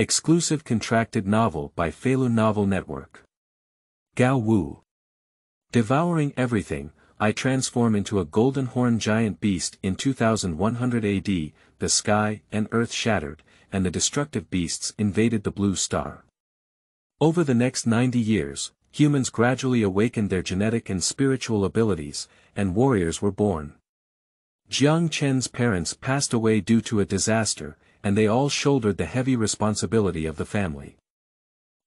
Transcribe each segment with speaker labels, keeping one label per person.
Speaker 1: Exclusive contracted novel by Feilu Novel Network. Gao Wu. Devouring everything, I transform into a golden horn giant beast in 2100 AD, the sky and earth shattered, and the destructive beasts invaded the blue star. Over the next 90 years, humans gradually awakened their genetic and spiritual abilities, and warriors were born. Jiang Chen's parents passed away due to a disaster, and they all shouldered the heavy responsibility of the family.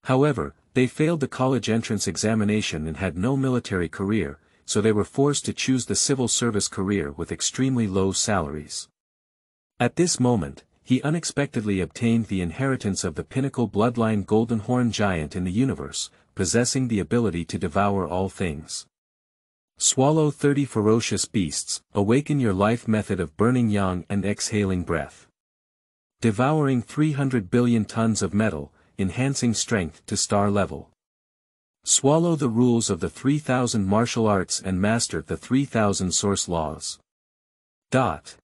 Speaker 1: However, they failed the college entrance examination and had no military career, so they were forced to choose the civil service career with extremely low salaries. At this moment, he unexpectedly obtained the inheritance of the pinnacle bloodline golden horn giant in the universe, possessing the ability to devour all things. Swallow 30 ferocious beasts, awaken your life method of burning yang and exhaling breath. Devouring 300 billion tons of metal, enhancing strength to star level. Swallow the rules of the 3000 martial arts and master the 3000 source laws. Dot.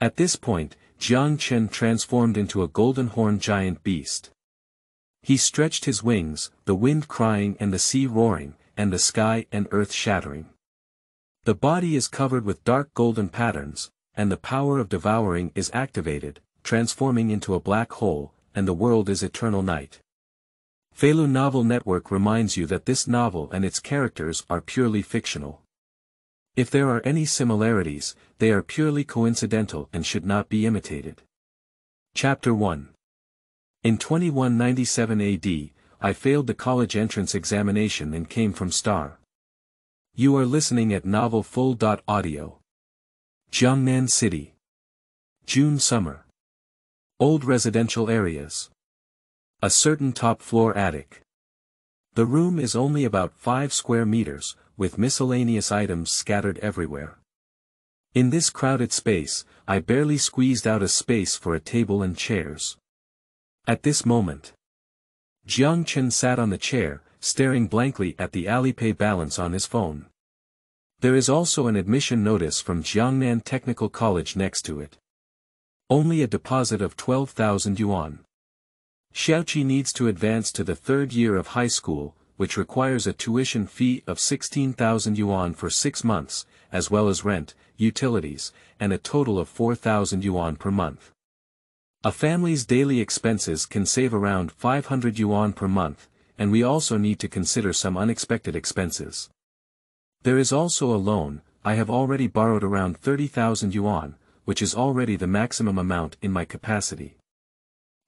Speaker 1: At this point, Jiang Chen transformed into a golden horn giant beast. He stretched his wings, the wind crying and the sea roaring, and the sky and earth shattering. The body is covered with dark golden patterns, and the power of devouring is activated, transforming into a black hole, and the world is eternal night. Feilu Novel Network reminds you that this novel and its characters are purely fictional. If there are any similarities, they are purely coincidental and should not be imitated. Chapter 1 In 2197 AD, I failed the college entrance examination and came from Star. You are listening at Novel Full. Audio. Jiangnan City. June Summer. Old residential areas. A certain top-floor attic. The room is only about 5 square meters, with miscellaneous items scattered everywhere. In this crowded space, I barely squeezed out a space for a table and chairs. At this moment, Jiang Chen sat on the chair, staring blankly at the Alipay balance on his phone. There is also an admission notice from Jiangnan Technical College next to it. Only a deposit of 12,000 yuan. Xiaoqi needs to advance to the third year of high school, which requires a tuition fee of 16,000 yuan for six months, as well as rent, utilities, and a total of 4,000 yuan per month. A family's daily expenses can save around 500 yuan per month, and we also need to consider some unexpected expenses. There is also a loan, I have already borrowed around 30,000 yuan, which is already the maximum amount in my capacity.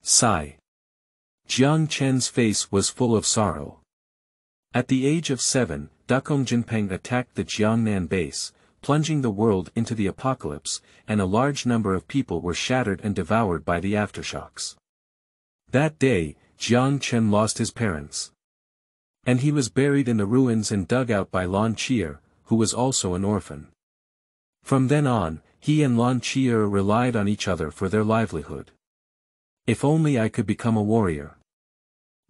Speaker 1: Sigh. Jiang Chen's face was full of sorrow. At the age of seven, Dakong Jinpeng attacked the Jiangnan base, plunging the world into the apocalypse, and a large number of people were shattered and devoured by the aftershocks. That day, Jiang Chen lost his parents. And he was buried in the ruins and dug out by Lan Qier, who was also an orphan. From then on, he and Lan Qier relied on each other for their livelihood. If only I could become a warrior.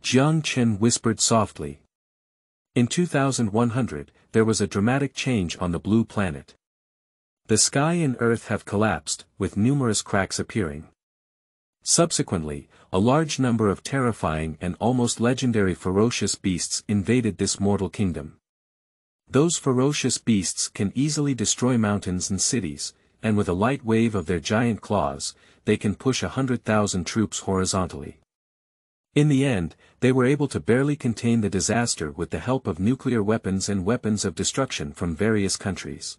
Speaker 1: Jiang Chen whispered softly. In 2100, there was a dramatic change on the blue planet. The sky and earth have collapsed, with numerous cracks appearing. Subsequently, a large number of terrifying and almost legendary ferocious beasts invaded this mortal kingdom. Those ferocious beasts can easily destroy mountains and cities, and with a light wave of their giant claws, they can push a hundred thousand troops horizontally. In the end, they were able to barely contain the disaster with the help of nuclear weapons and weapons of destruction from various countries.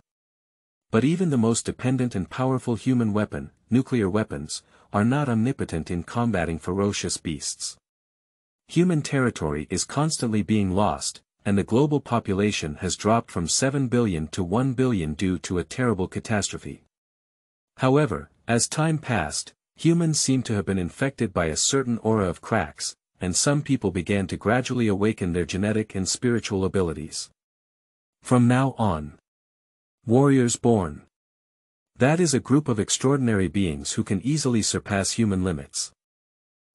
Speaker 1: But even the most dependent and powerful human weapon, nuclear weapons, are not omnipotent in combating ferocious beasts. Human territory is constantly being lost, and the global population has dropped from 7 billion to 1 billion due to a terrible catastrophe. However, as time passed, humans seem to have been infected by a certain aura of cracks, and some people began to gradually awaken their genetic and spiritual abilities. From now on. Warriors born. That is a group of extraordinary beings who can easily surpass human limits.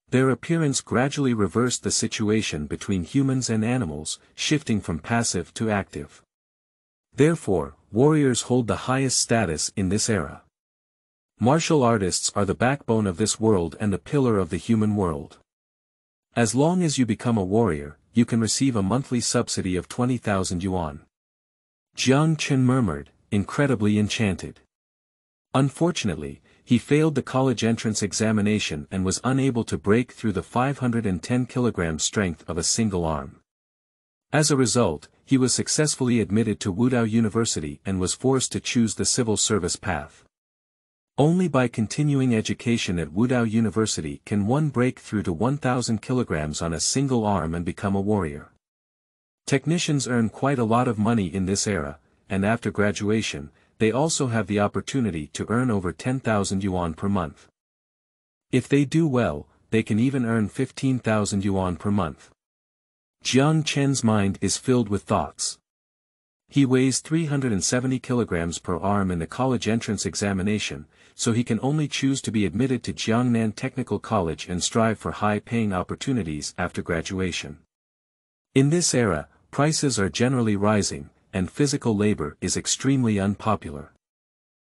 Speaker 1: Their appearance gradually reversed the situation between humans and animals, shifting from passive to active. Therefore, warriors hold the highest status in this era. Martial artists are the backbone of this world and the pillar of the human world. As long as you become a warrior, you can receive a monthly subsidy of 20,000 yuan. Jiang Chen murmured, incredibly enchanted. Unfortunately, he failed the college entrance examination and was unable to break through the 510 kg strength of a single arm. As a result, he was successfully admitted to Wudao University and was forced to choose the civil service path. Only by continuing education at Wudao University can one break through to 1000 kilograms on a single arm and become a warrior. Technicians earn quite a lot of money in this era, and after graduation, they also have the opportunity to earn over 10,000 yuan per month. If they do well, they can even earn 15,000 yuan per month. Jiang Chen's mind is filled with thoughts. He weighs 370 kilograms per arm in the college entrance examination, so he can only choose to be admitted to Jiangnan Technical College and strive for high-paying opportunities after graduation. In this era, prices are generally rising, and physical labor is extremely unpopular.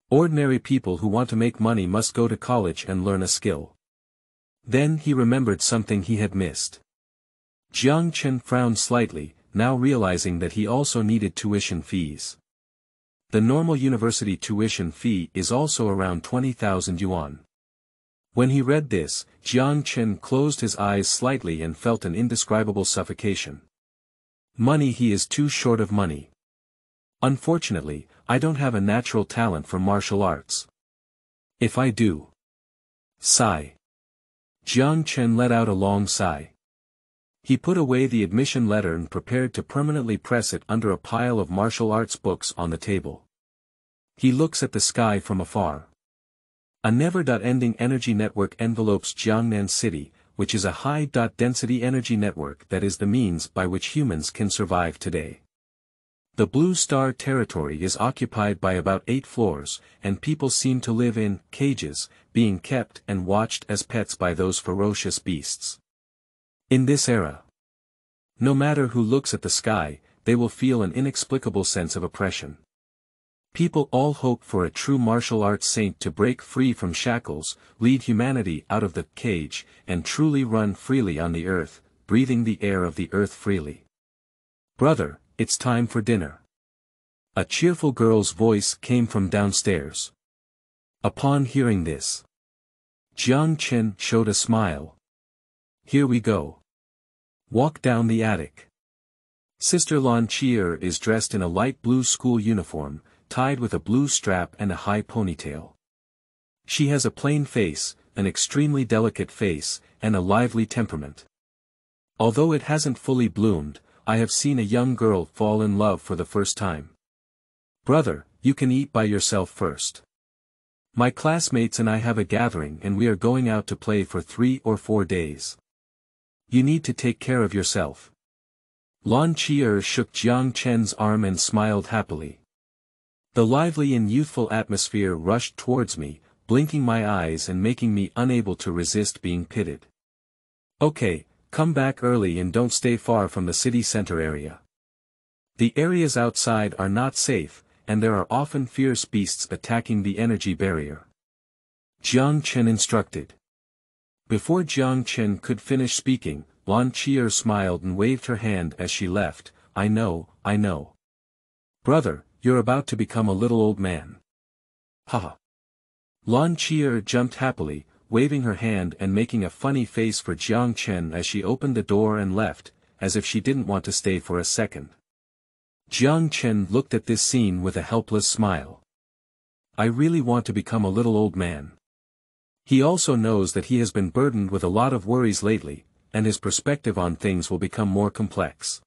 Speaker 1: Ordinary people who want to make money must go to college and learn a skill. Then he remembered something he had missed. Jiang Chen frowned slightly, now realizing that he also needed tuition fees. The normal university tuition fee is also around 20,000 yuan. When he read this, Jiang Chen closed his eyes slightly and felt an indescribable suffocation. Money he is too short of money. Unfortunately, I don't have a natural talent for martial arts. If I do. Sigh. Jiang Chen let out a long sigh. He put away the admission letter and prepared to permanently press it under a pile of martial arts books on the table. He looks at the sky from afar. A never-ending energy network envelopes Jiangnan City, which is a high-density energy network that is the means by which humans can survive today. The Blue Star territory is occupied by about eight floors, and people seem to live in cages, being kept and watched as pets by those ferocious beasts. In this era, no matter who looks at the sky, they will feel an inexplicable sense of oppression. People all hope for a true martial arts saint to break free from shackles, lead humanity out of the cage, and truly run freely on the earth, breathing the air of the earth freely. Brother, it's time for dinner. A cheerful girl's voice came from downstairs. Upon hearing this, Jiang Chen showed a smile, here we go. Walk down the attic. Sister Lan Qier is dressed in a light blue school uniform, tied with a blue strap and a high ponytail. She has a plain face, an extremely delicate face, and a lively temperament. Although it hasn't fully bloomed, I have seen a young girl fall in love for the first time. Brother, you can eat by yourself first. My classmates and I have a gathering and we are going out to play for three or four days. You need to take care of yourself. Lan Qier shook Jiang Chen's arm and smiled happily. The lively and youthful atmosphere rushed towards me, blinking my eyes and making me unable to resist being pitted. Okay, come back early and don't stay far from the city center area. The areas outside are not safe, and there are often fierce beasts attacking the energy barrier. Jiang Chen instructed. Before Jiang Chen could finish speaking, Lan Qier smiled and waved her hand as she left, I know, I know. Brother, you're about to become a little old man. Haha. Lan Qier jumped happily, waving her hand and making a funny face for Jiang Chen as she opened the door and left, as if she didn't want to stay for a second. Jiang Chen looked at this scene with a helpless smile. I really want to become a little old man. He also knows that he has been burdened with a lot of worries lately, and his perspective on things will become more complex.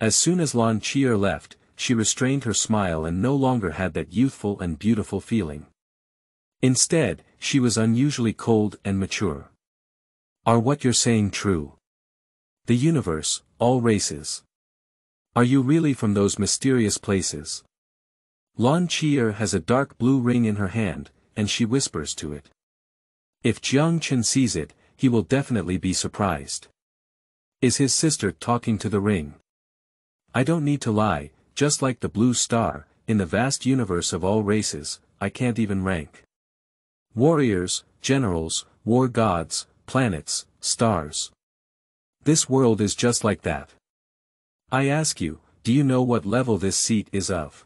Speaker 1: As soon as Lan Qier left, she restrained her smile and no longer had that youthful and beautiful feeling. Instead, she was unusually cold and mature. Are what you're saying true? The universe, all races. Are you really from those mysterious places? Lan Qier has a dark blue ring in her hand, and she whispers to it. If Jiang Chen sees it, he will definitely be surprised. Is his sister talking to the ring? I don't need to lie, just like the blue star, in the vast universe of all races, I can't even rank. Warriors, generals, war gods, planets, stars. This world is just like that. I ask you, do you know what level this seat is of?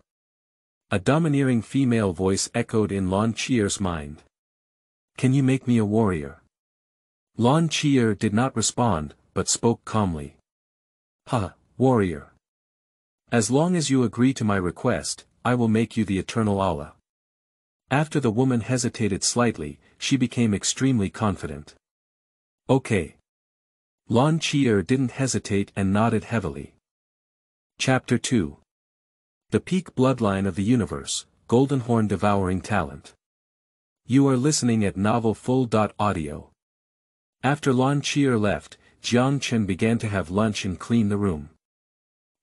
Speaker 1: A domineering female voice echoed in Lan Qier's mind. Can you make me a warrior? Lan Qier did not respond, but spoke calmly. Ha, warrior. As long as you agree to my request, I will make you the eternal Allah. After the woman hesitated slightly, she became extremely confident. Okay. Lan Qier didn't hesitate and nodded heavily. Chapter 2 The Peak Bloodline of the Universe, Goldenhorn Devouring Talent. You are listening at Novel Full. Audio. After Lan Qier left, Jiang Chen began to have lunch and clean the room.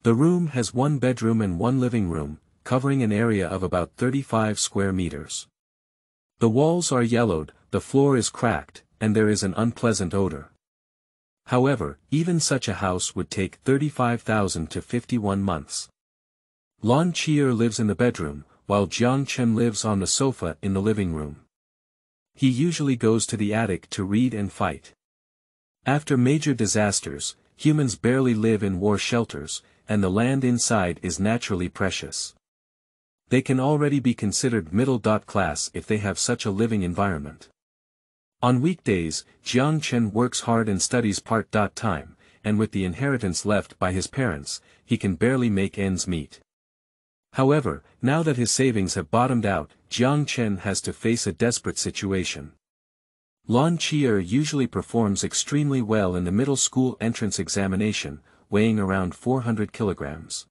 Speaker 1: The room has one bedroom and one living room, covering an area of about 35 square meters. The walls are yellowed, the floor is cracked, and there is an unpleasant odor. However, even such a house would take 35,000 to 51 months. Lan Qier lives in the bedroom, while Jiang Chen lives on the sofa in the living room. He usually goes to the attic to read and fight. After major disasters, humans barely live in war shelters, and the land inside is naturally precious. They can already be considered middle-class if they have such a living environment. On weekdays, Jiang Chen works hard and studies part-time, and with the inheritance left by his parents, he can barely make ends meet. However, now that his savings have bottomed out, Jiang Chen has to face a desperate situation. Lan Qier usually performs extremely well in the middle school entrance examination, weighing around 400 kilograms.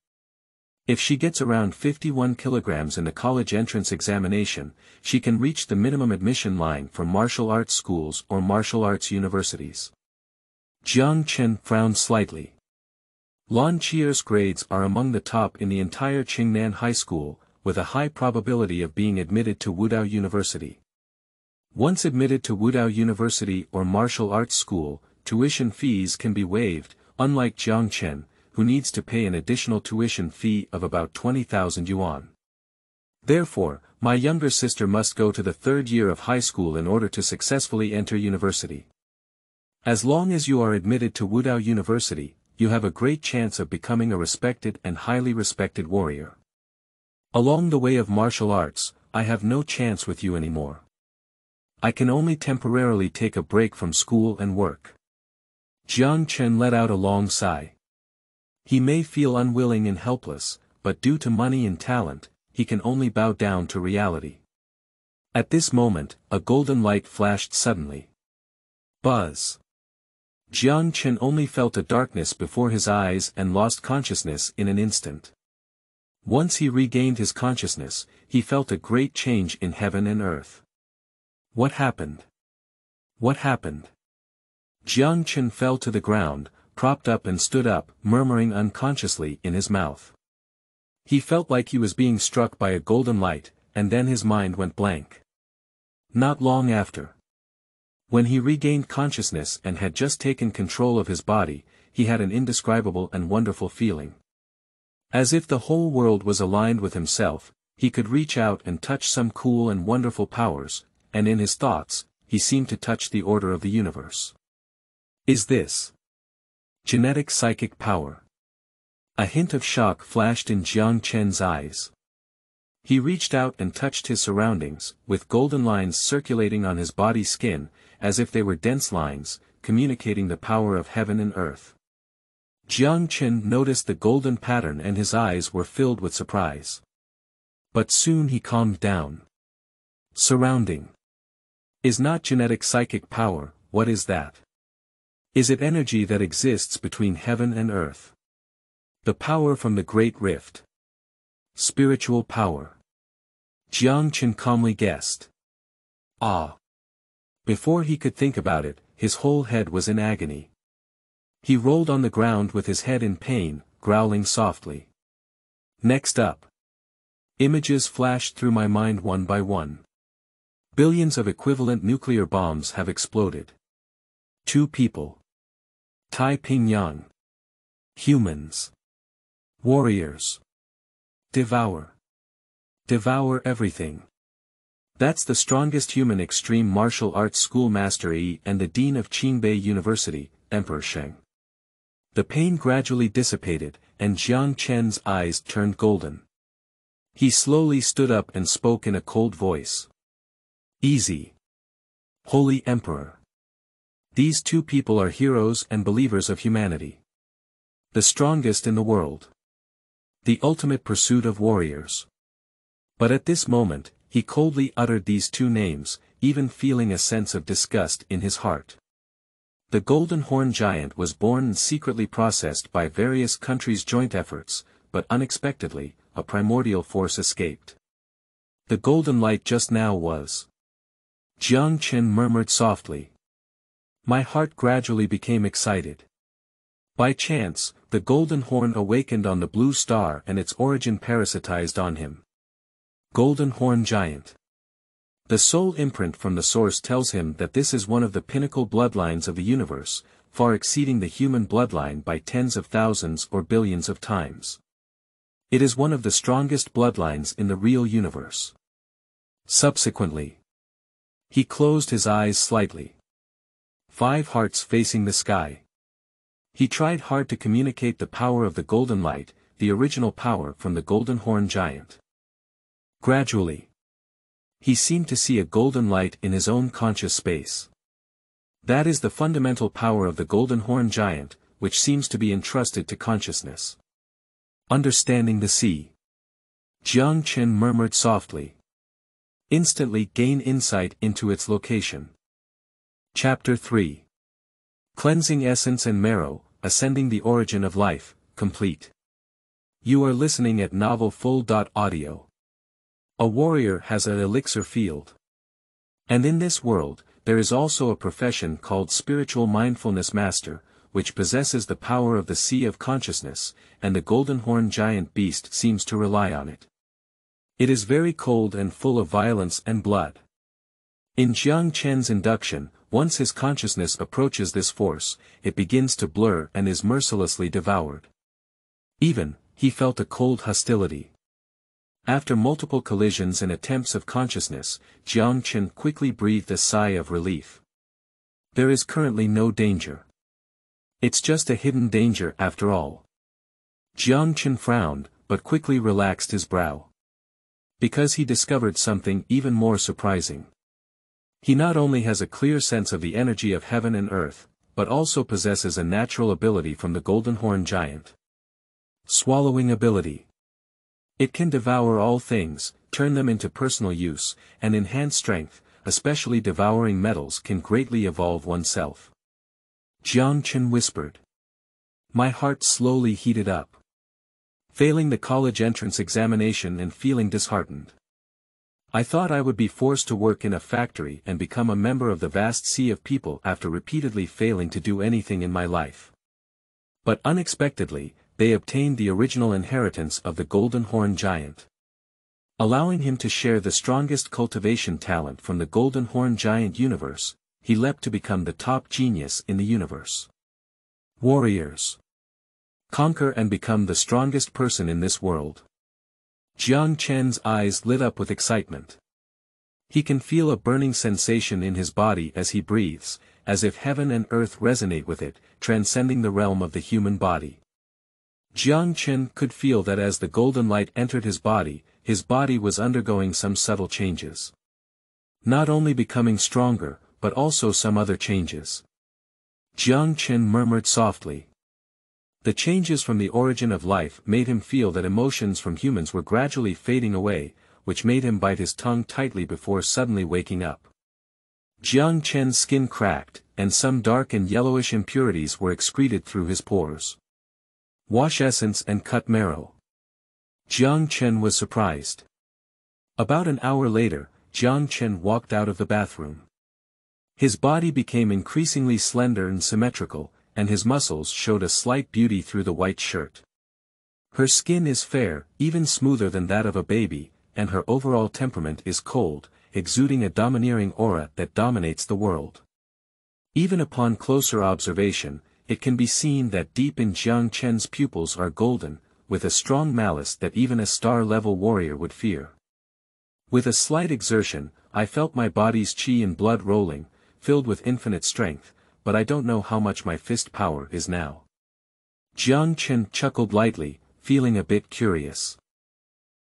Speaker 1: If she gets around 51 kilograms in the college entrance examination, she can reach the minimum admission line for martial arts schools or martial arts universities. Jiang Chen frowned slightly. Lan Qier's grades are among the top in the entire Qingnan High School, with a high probability of being admitted to Wudao University. Once admitted to Wudao University or martial arts school, tuition fees can be waived, unlike Jiang Chen, who needs to pay an additional tuition fee of about 20,000 yuan. Therefore, my younger sister must go to the third year of high school in order to successfully enter university. As long as you are admitted to Wudao University, you have a great chance of becoming a respected and highly respected warrior. Along the way of martial arts, I have no chance with you anymore. I can only temporarily take a break from school and work. Jiang Chen let out a long sigh. He may feel unwilling and helpless, but due to money and talent, he can only bow down to reality. At this moment, a golden light flashed suddenly. Buzz. Jiang Chen only felt a darkness before his eyes and lost consciousness in an instant. Once he regained his consciousness, he felt a great change in heaven and earth. What happened? What happened? Jiang Chen fell to the ground, propped up and stood up, murmuring unconsciously in his mouth. He felt like he was being struck by a golden light, and then his mind went blank. Not long after. When he regained consciousness and had just taken control of his body, he had an indescribable and wonderful feeling. As if the whole world was aligned with himself, he could reach out and touch some cool and wonderful powers, and in his thoughts, he seemed to touch the order of the universe. Is this genetic psychic power? A hint of shock flashed in Jiang Chen's eyes. He reached out and touched his surroundings, with golden lines circulating on his body skin, as if they were dense lines, communicating the power of heaven and earth. Jiang Chen noticed the golden pattern and his eyes were filled with surprise. But soon he calmed down. Surrounding. Is not genetic psychic power, what is that? Is it energy that exists between heaven and earth? The power from the great rift. Spiritual power. Jiang Chen calmly guessed. Ah. Before he could think about it, his whole head was in agony. He rolled on the ground with his head in pain, growling softly. Next up. Images flashed through my mind one by one. Billions of equivalent nuclear bombs have exploded. Two people. Tai Ping Yang. Humans. Warriors. Devour. Devour everything. That's the strongest human extreme martial arts schoolmaster Yi and the dean of Qingbei University, Emperor Sheng. The pain gradually dissipated, and Jiang Chen's eyes turned golden. He slowly stood up and spoke in a cold voice. Easy. Holy Emperor. These two people are heroes and believers of humanity. The strongest in the world. The ultimate pursuit of warriors. But at this moment, he coldly uttered these two names, even feeling a sense of disgust in his heart. The Golden Horn Giant was born and secretly processed by various countries' joint efforts, but unexpectedly, a primordial force escaped. The golden light just now was. Jiang Chen murmured softly. My heart gradually became excited. By chance, the golden horn awakened on the blue star and its origin parasitized on him. Golden Horn Giant. The soul imprint from the source tells him that this is one of the pinnacle bloodlines of the universe, far exceeding the human bloodline by tens of thousands or billions of times. It is one of the strongest bloodlines in the real universe. Subsequently, he closed his eyes slightly. Five hearts facing the sky. He tried hard to communicate the power of the golden light, the original power from the golden horn giant. Gradually, he seemed to see a golden light in his own conscious space. That is the fundamental power of the golden horn giant, which seems to be entrusted to consciousness. Understanding the sea. Jiang Chen murmured softly. Instantly gain insight into its location. Chapter 3 Cleansing Essence and Marrow, Ascending the Origin of Life, Complete. You are listening at novelfull.audio. A warrior has an elixir field. And in this world, there is also a profession called spiritual mindfulness master, which possesses the power of the sea of consciousness, and the golden horn giant beast seems to rely on it. It is very cold and full of violence and blood. In Jiang Chen's induction, once his consciousness approaches this force, it begins to blur and is mercilessly devoured. Even, he felt a cold hostility. After multiple collisions and attempts of consciousness, Jiang Chen quickly breathed a sigh of relief. There is currently no danger. It's just a hidden danger after all. Jiang Chen frowned, but quickly relaxed his brow. Because he discovered something even more surprising. He not only has a clear sense of the energy of heaven and earth, but also possesses a natural ability from the Golden Horn Giant. Swallowing ability. It can devour all things, turn them into personal use, and enhance strength, especially devouring metals can greatly evolve oneself. Jiang Chen whispered. My heart slowly heated up. Failing the college entrance examination and feeling disheartened. I thought I would be forced to work in a factory and become a member of the vast sea of people after repeatedly failing to do anything in my life. But unexpectedly, they obtained the original inheritance of the Golden Horn Giant. Allowing him to share the strongest cultivation talent from the Golden Horn Giant universe, he leapt to become the top genius in the universe. Warriors. Conquer and become the strongest person in this world. Jiang Chen's eyes lit up with excitement. He can feel a burning sensation in his body as he breathes, as if heaven and earth resonate with it, transcending the realm of the human body. Jiang Chen could feel that as the golden light entered his body, his body was undergoing some subtle changes. Not only becoming stronger, but also some other changes. Jiang Chen murmured softly. The changes from the origin of life made him feel that emotions from humans were gradually fading away, which made him bite his tongue tightly before suddenly waking up. Jiang Chen's skin cracked, and some dark and yellowish impurities were excreted through his pores. Wash essence and cut marrow. Jiang Chen was surprised. About an hour later, Jiang Chen walked out of the bathroom. His body became increasingly slender and symmetrical, and his muscles showed a slight beauty through the white shirt. Her skin is fair, even smoother than that of a baby, and her overall temperament is cold, exuding a domineering aura that dominates the world. Even upon closer observation, it can be seen that deep in Jiang Chen's pupils are golden, with a strong malice that even a star-level warrior would fear. With a slight exertion, I felt my body's chi and blood rolling, filled with infinite strength, but I don't know how much my fist power is now. Jiang Chen chuckled lightly, feeling a bit curious.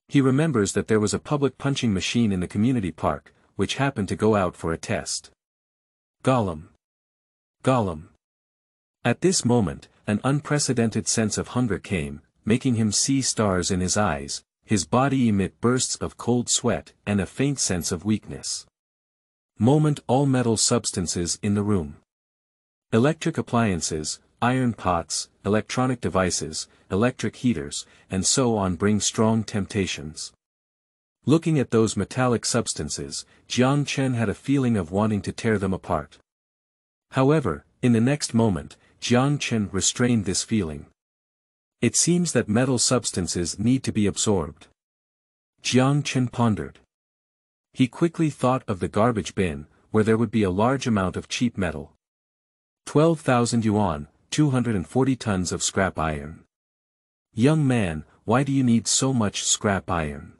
Speaker 1: He remembers that there was a public punching machine in the community park, which happened to go out for a test. Gollum. Gollum. At this moment, an unprecedented sense of hunger came, making him see stars in his eyes, his body emit bursts of cold sweat and a faint sense of weakness. Moment all metal substances in the room. Electric appliances, iron pots, electronic devices, electric heaters, and so on bring strong temptations. Looking at those metallic substances, Jiang Chen had a feeling of wanting to tear them apart. However, in the next moment, Jiang Chen restrained this feeling. It seems that metal substances need to be absorbed. Jiang Chen pondered. He quickly thought of the garbage bin, where there would be a large amount of cheap metal. 12,000 yuan, 240 tons of scrap iron. Young man, why do you need so much scrap iron?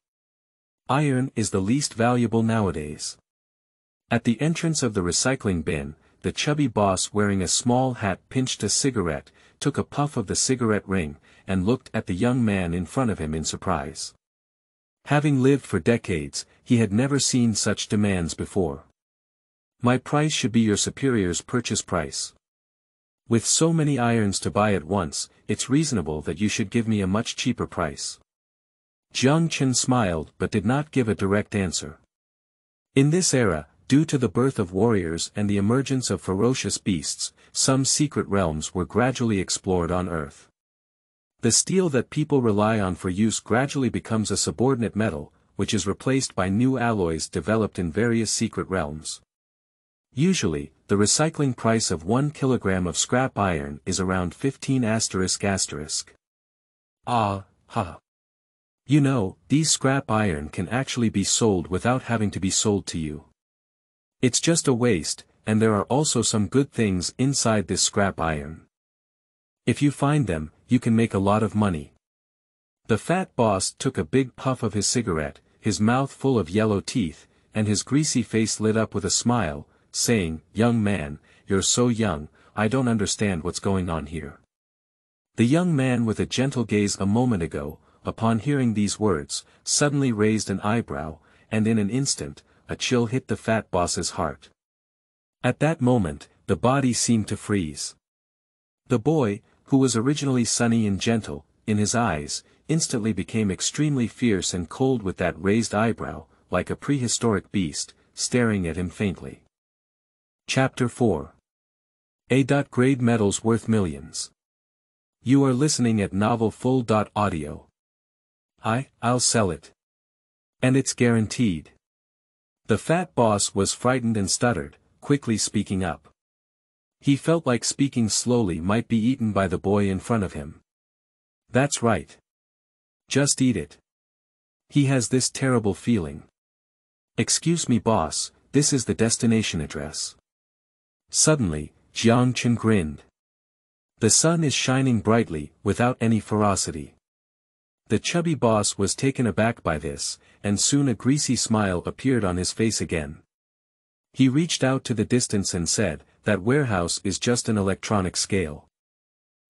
Speaker 1: Iron is the least valuable nowadays. At the entrance of the recycling bin, the chubby boss wearing a small hat pinched a cigarette, took a puff of the cigarette ring, and looked at the young man in front of him in surprise. Having lived for decades, he had never seen such demands before. My price should be your superior's purchase price. With so many irons to buy at once, it's reasonable that you should give me a much cheaper price. Jiang Chen smiled but did not give a direct answer. In this era, due to the birth of warriors and the emergence of ferocious beasts, some secret realms were gradually explored on Earth. The steel that people rely on for use gradually becomes a subordinate metal, which is replaced by new alloys developed in various secret realms. Usually, the recycling price of 1 kilogram of scrap iron is around 15 asterisk asterisk. Ah, ha. You know, these scrap iron can actually be sold without having to be sold to you. It's just a waste, and there are also some good things inside this scrap iron. If you find them, you can make a lot of money. The fat boss took a big puff of his cigarette, his mouth full of yellow teeth, and his greasy face lit up with a smile, saying, Young man, you're so young, I don't understand what's going on here. The young man with a gentle gaze a moment ago, upon hearing these words, suddenly raised an eyebrow, and in an instant, a chill hit the fat boss's heart. At that moment, the body seemed to freeze. The boy, who was originally sunny and gentle, in his eyes, instantly became extremely fierce and cold with that raised eyebrow, like a prehistoric beast, staring at him faintly. Chapter 4 A. Grade metals worth millions. You are listening at Novel Full. Audio. I, I'll sell it. And it's guaranteed. The fat boss was frightened and stuttered, quickly speaking up. He felt like speaking slowly might be eaten by the boy in front of him. That's right. Just eat it. He has this terrible feeling. Excuse me boss, this is the destination address. Suddenly, Jiang Chen grinned. The sun is shining brightly, without any ferocity. The chubby boss was taken aback by this, and soon a greasy smile appeared on his face again. He reached out to the distance and said, that warehouse is just an electronic scale.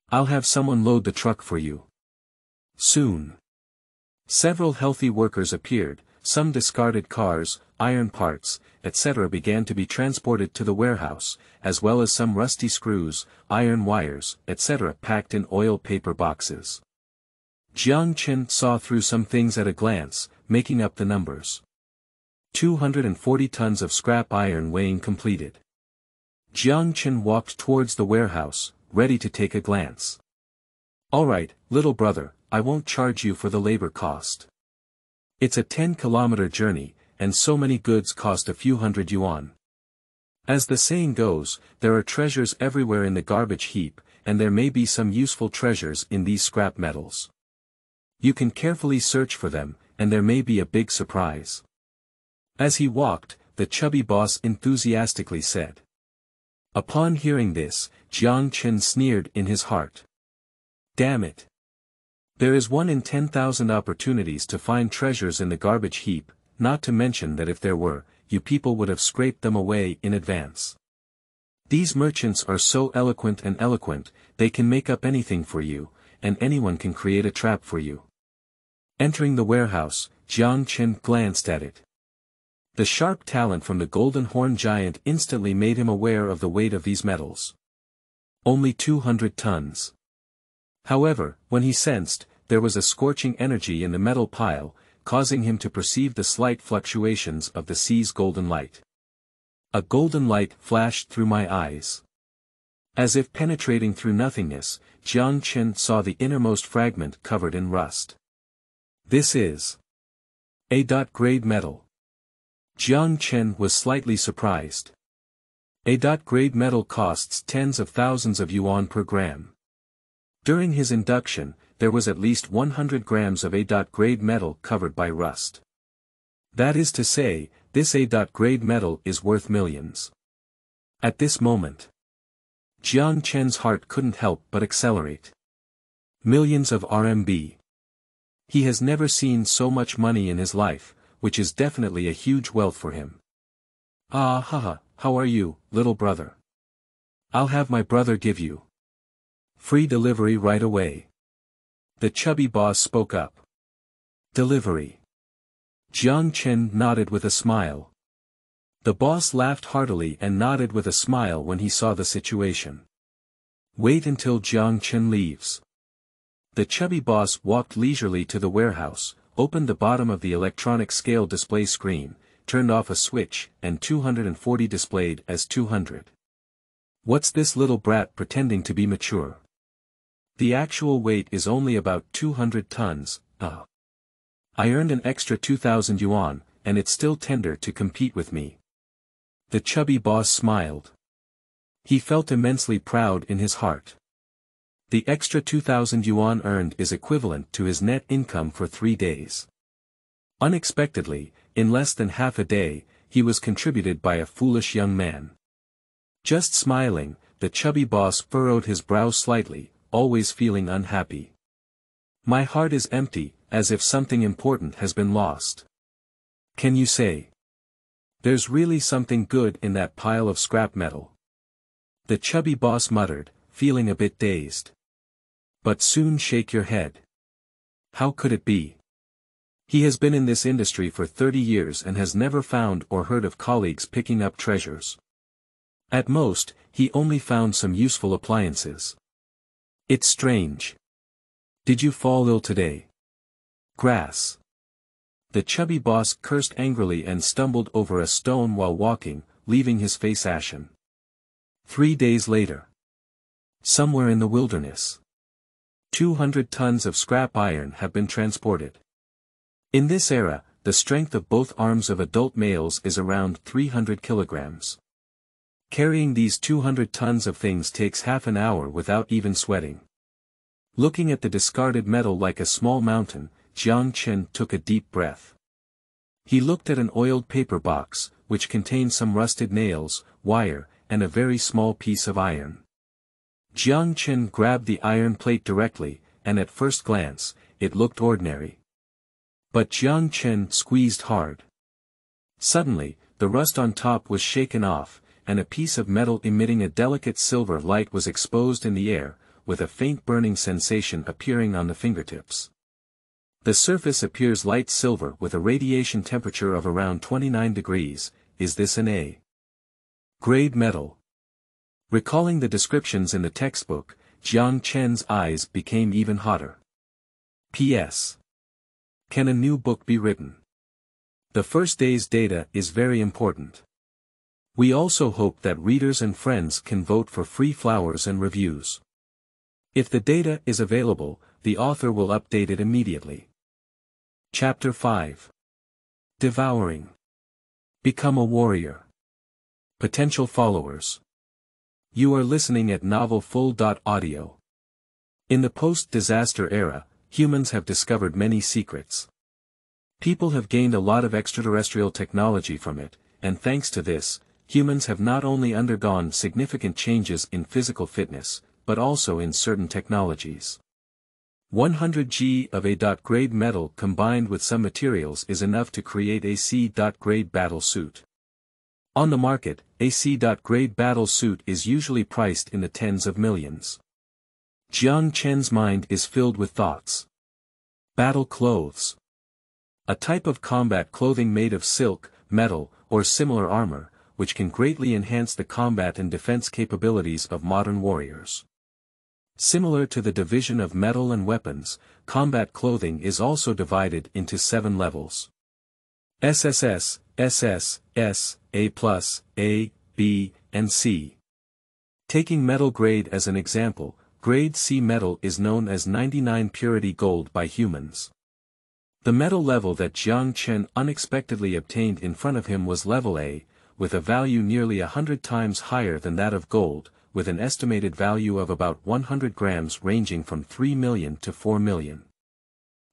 Speaker 1: I'll have someone load the truck for you. Soon. Several healthy workers appeared, some discarded cars, iron parts, etc. began to be transported to the warehouse, as well as some rusty screws, iron wires, etc. packed in oil paper boxes. Jiang Chen saw through some things at a glance, making up the numbers. 240 tons of scrap iron weighing completed. Jiang Chen walked towards the warehouse, ready to take a glance. Alright, little brother, I won't charge you for the labor cost. It's a 10 kilometer journey, and so many goods cost a few hundred yuan. As the saying goes, there are treasures everywhere in the garbage heap, and there may be some useful treasures in these scrap metals. You can carefully search for them, and there may be a big surprise. As he walked, the chubby boss enthusiastically said. Upon hearing this, Jiang Chen sneered in his heart. Damn it. There is one in 10,000 opportunities to find treasures in the garbage heap, not to mention that if there were, you people would have scraped them away in advance. These merchants are so eloquent and eloquent, they can make up anything for you, and anyone can create a trap for you. Entering the warehouse, Jiang Chen glanced at it. The sharp talent from the golden horn giant instantly made him aware of the weight of these metals. Only 200 tons. However, when he sensed, there was a scorching energy in the metal pile, causing him to perceive the slight fluctuations of the sea's golden light. A golden light flashed through my eyes. As if penetrating through nothingness, Jiang Chen saw the innermost fragment covered in rust. This is A. Grade metal. Jiang Chen was slightly surprised. A. Grade metal costs tens of thousands of yuan per gram. During his induction, there was at least 100 grams of A. Grade metal covered by rust. That is to say, this A. grade metal is worth millions. At this moment, Jiang Chen's heart couldn't help but accelerate. Millions of RMB. He has never seen so much money in his life, which is definitely a huge wealth for him. Ah ha ha, how are you, little brother? I'll have my brother give you. Free delivery right away. The chubby boss spoke up. Delivery. Jiang Chen nodded with a smile. The boss laughed heartily and nodded with a smile when he saw the situation. Wait until Jiang Chen leaves. The chubby boss walked leisurely to the warehouse, opened the bottom of the electronic scale display screen, turned off a switch, and 240 displayed as 200. What's this little brat pretending to be mature? The actual weight is only about 200 tons, uh. I earned an extra 2000 yuan, and it's still tender to compete with me. The chubby boss smiled. He felt immensely proud in his heart. The extra 2000 yuan earned is equivalent to his net income for three days. Unexpectedly, in less than half a day, he was contributed by a foolish young man. Just smiling, the chubby boss furrowed his brow slightly, always feeling unhappy. My heart is empty, as if something important has been lost. Can you say? There's really something good in that pile of scrap metal. The chubby boss muttered, feeling a bit dazed. But soon shake your head. How could it be? He has been in this industry for 30 years and has never found or heard of colleagues picking up treasures. At most, he only found some useful appliances. It's strange. Did you fall ill today? Grass. The chubby boss cursed angrily and stumbled over a stone while walking, leaving his face ashen. Three days later. Somewhere in the wilderness. 200 tons of scrap iron have been transported. In this era, the strength of both arms of adult males is around 300 kilograms. Carrying these 200 tons of things takes half an hour without even sweating. Looking at the discarded metal like a small mountain, Jiang Chen took a deep breath. He looked at an oiled paper box, which contained some rusted nails, wire, and a very small piece of iron. Jiang Chen grabbed the iron plate directly, and at first glance, it looked ordinary. But Jiang Chen squeezed hard. Suddenly, the rust on top was shaken off, and a piece of metal emitting a delicate silver light was exposed in the air, with a faint burning sensation appearing on the fingertips. The surface appears light silver with a radiation temperature of around 29 degrees, is this an A? Grade metal. Recalling the descriptions in the textbook, Jiang Chen's eyes became even hotter. P.S. Can a new book be written? The first day's data is very important. We also hope that readers and friends can vote for free flowers and reviews. If the data is available, the author will update it immediately. Chapter 5 Devouring Become a warrior. Potential followers. You are listening at novelfull.audio. In the post-disaster era, humans have discovered many secrets. People have gained a lot of extraterrestrial technology from it, and thanks to this, humans have not only undergone significant changes in physical fitness, but also in certain technologies. 100 G of A. Grade metal combined with some materials is enough to create a C. Grade battle suit. On the market, a C.grade battle suit is usually priced in the tens of millions. Jiang Chen's mind is filled with thoughts. Battle clothes. A type of combat clothing made of silk, metal, or similar armor, which can greatly enhance the combat and defense capabilities of modern warriors. Similar to the division of metal and weapons, combat clothing is also divided into seven levels. SSS, SS, S, A+, A, B, and C. Taking metal grade as an example, grade C metal is known as 99 purity gold by humans. The metal level that Jiang Chen unexpectedly obtained in front of him was level A, with a value nearly a hundred times higher than that of gold, with an estimated value of about 100 grams ranging from 3 million to 4 million.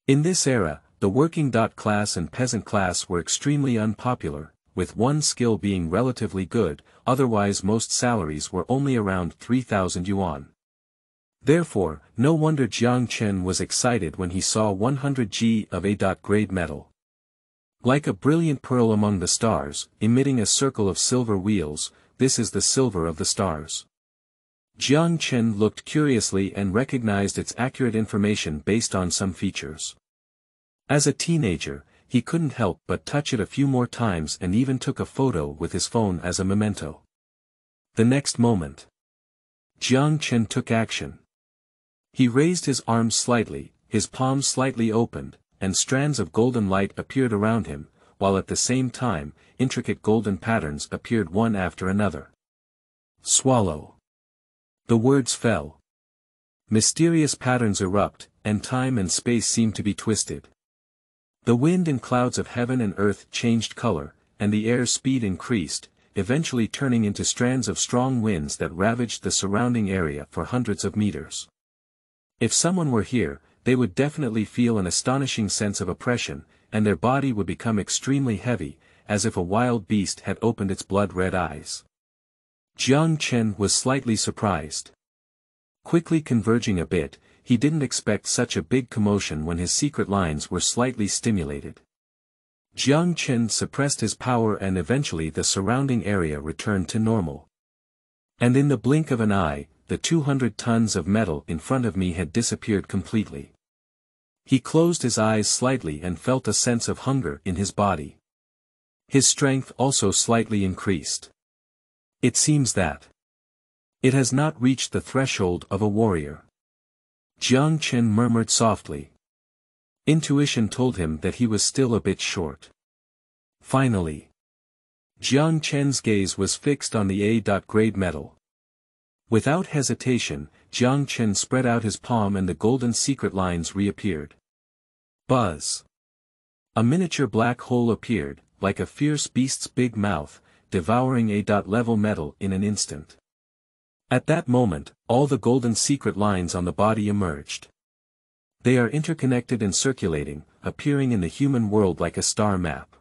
Speaker 1: In this era, the working dot class and peasant class were extremely unpopular, with one skill being relatively good, otherwise most salaries were only around 3,000 yuan. Therefore, no wonder Jiang Chen was excited when he saw 100 G of A-grade metal. Like a brilliant pearl among the stars, emitting a circle of silver wheels, this is the silver of the stars. Jiang Chen looked curiously and recognized its accurate information based on some features. As a teenager, he couldn't help but touch it a few more times and even took a photo with his phone as a memento. The next moment. Jiang Chen took action. He raised his arms slightly, his palms slightly opened, and strands of golden light appeared around him, while at the same time, intricate golden patterns appeared one after another. Swallow. The words fell. Mysterious patterns erupt, and time and space seem to be twisted. The wind and clouds of heaven and earth changed color, and the air's speed increased, eventually turning into strands of strong winds that ravaged the surrounding area for hundreds of meters. If someone were here, they would definitely feel an astonishing sense of oppression, and their body would become extremely heavy, as if a wild beast had opened its blood-red eyes. Jiang Chen was slightly surprised. Quickly converging a bit, he didn't expect such a big commotion when his secret lines were slightly stimulated. Jiang Chen suppressed his power and eventually the surrounding area returned to normal. And in the blink of an eye, the 200 tons of metal in front of me had disappeared completely. He closed his eyes slightly and felt a sense of hunger in his body. His strength also slightly increased. It seems that it has not reached the threshold of a warrior. Jiang Chen murmured softly. Intuition told him that he was still a bit short. Finally. Jiang Chen's gaze was fixed on the A-grade metal, Without hesitation, Jiang Chen spread out his palm and the golden secret lines reappeared. Buzz. A miniature black hole appeared, like a fierce beast's big mouth, devouring a dot-level metal in an instant. At that moment, all the golden secret lines on the body emerged. They are interconnected and circulating, appearing in the human world like a star map.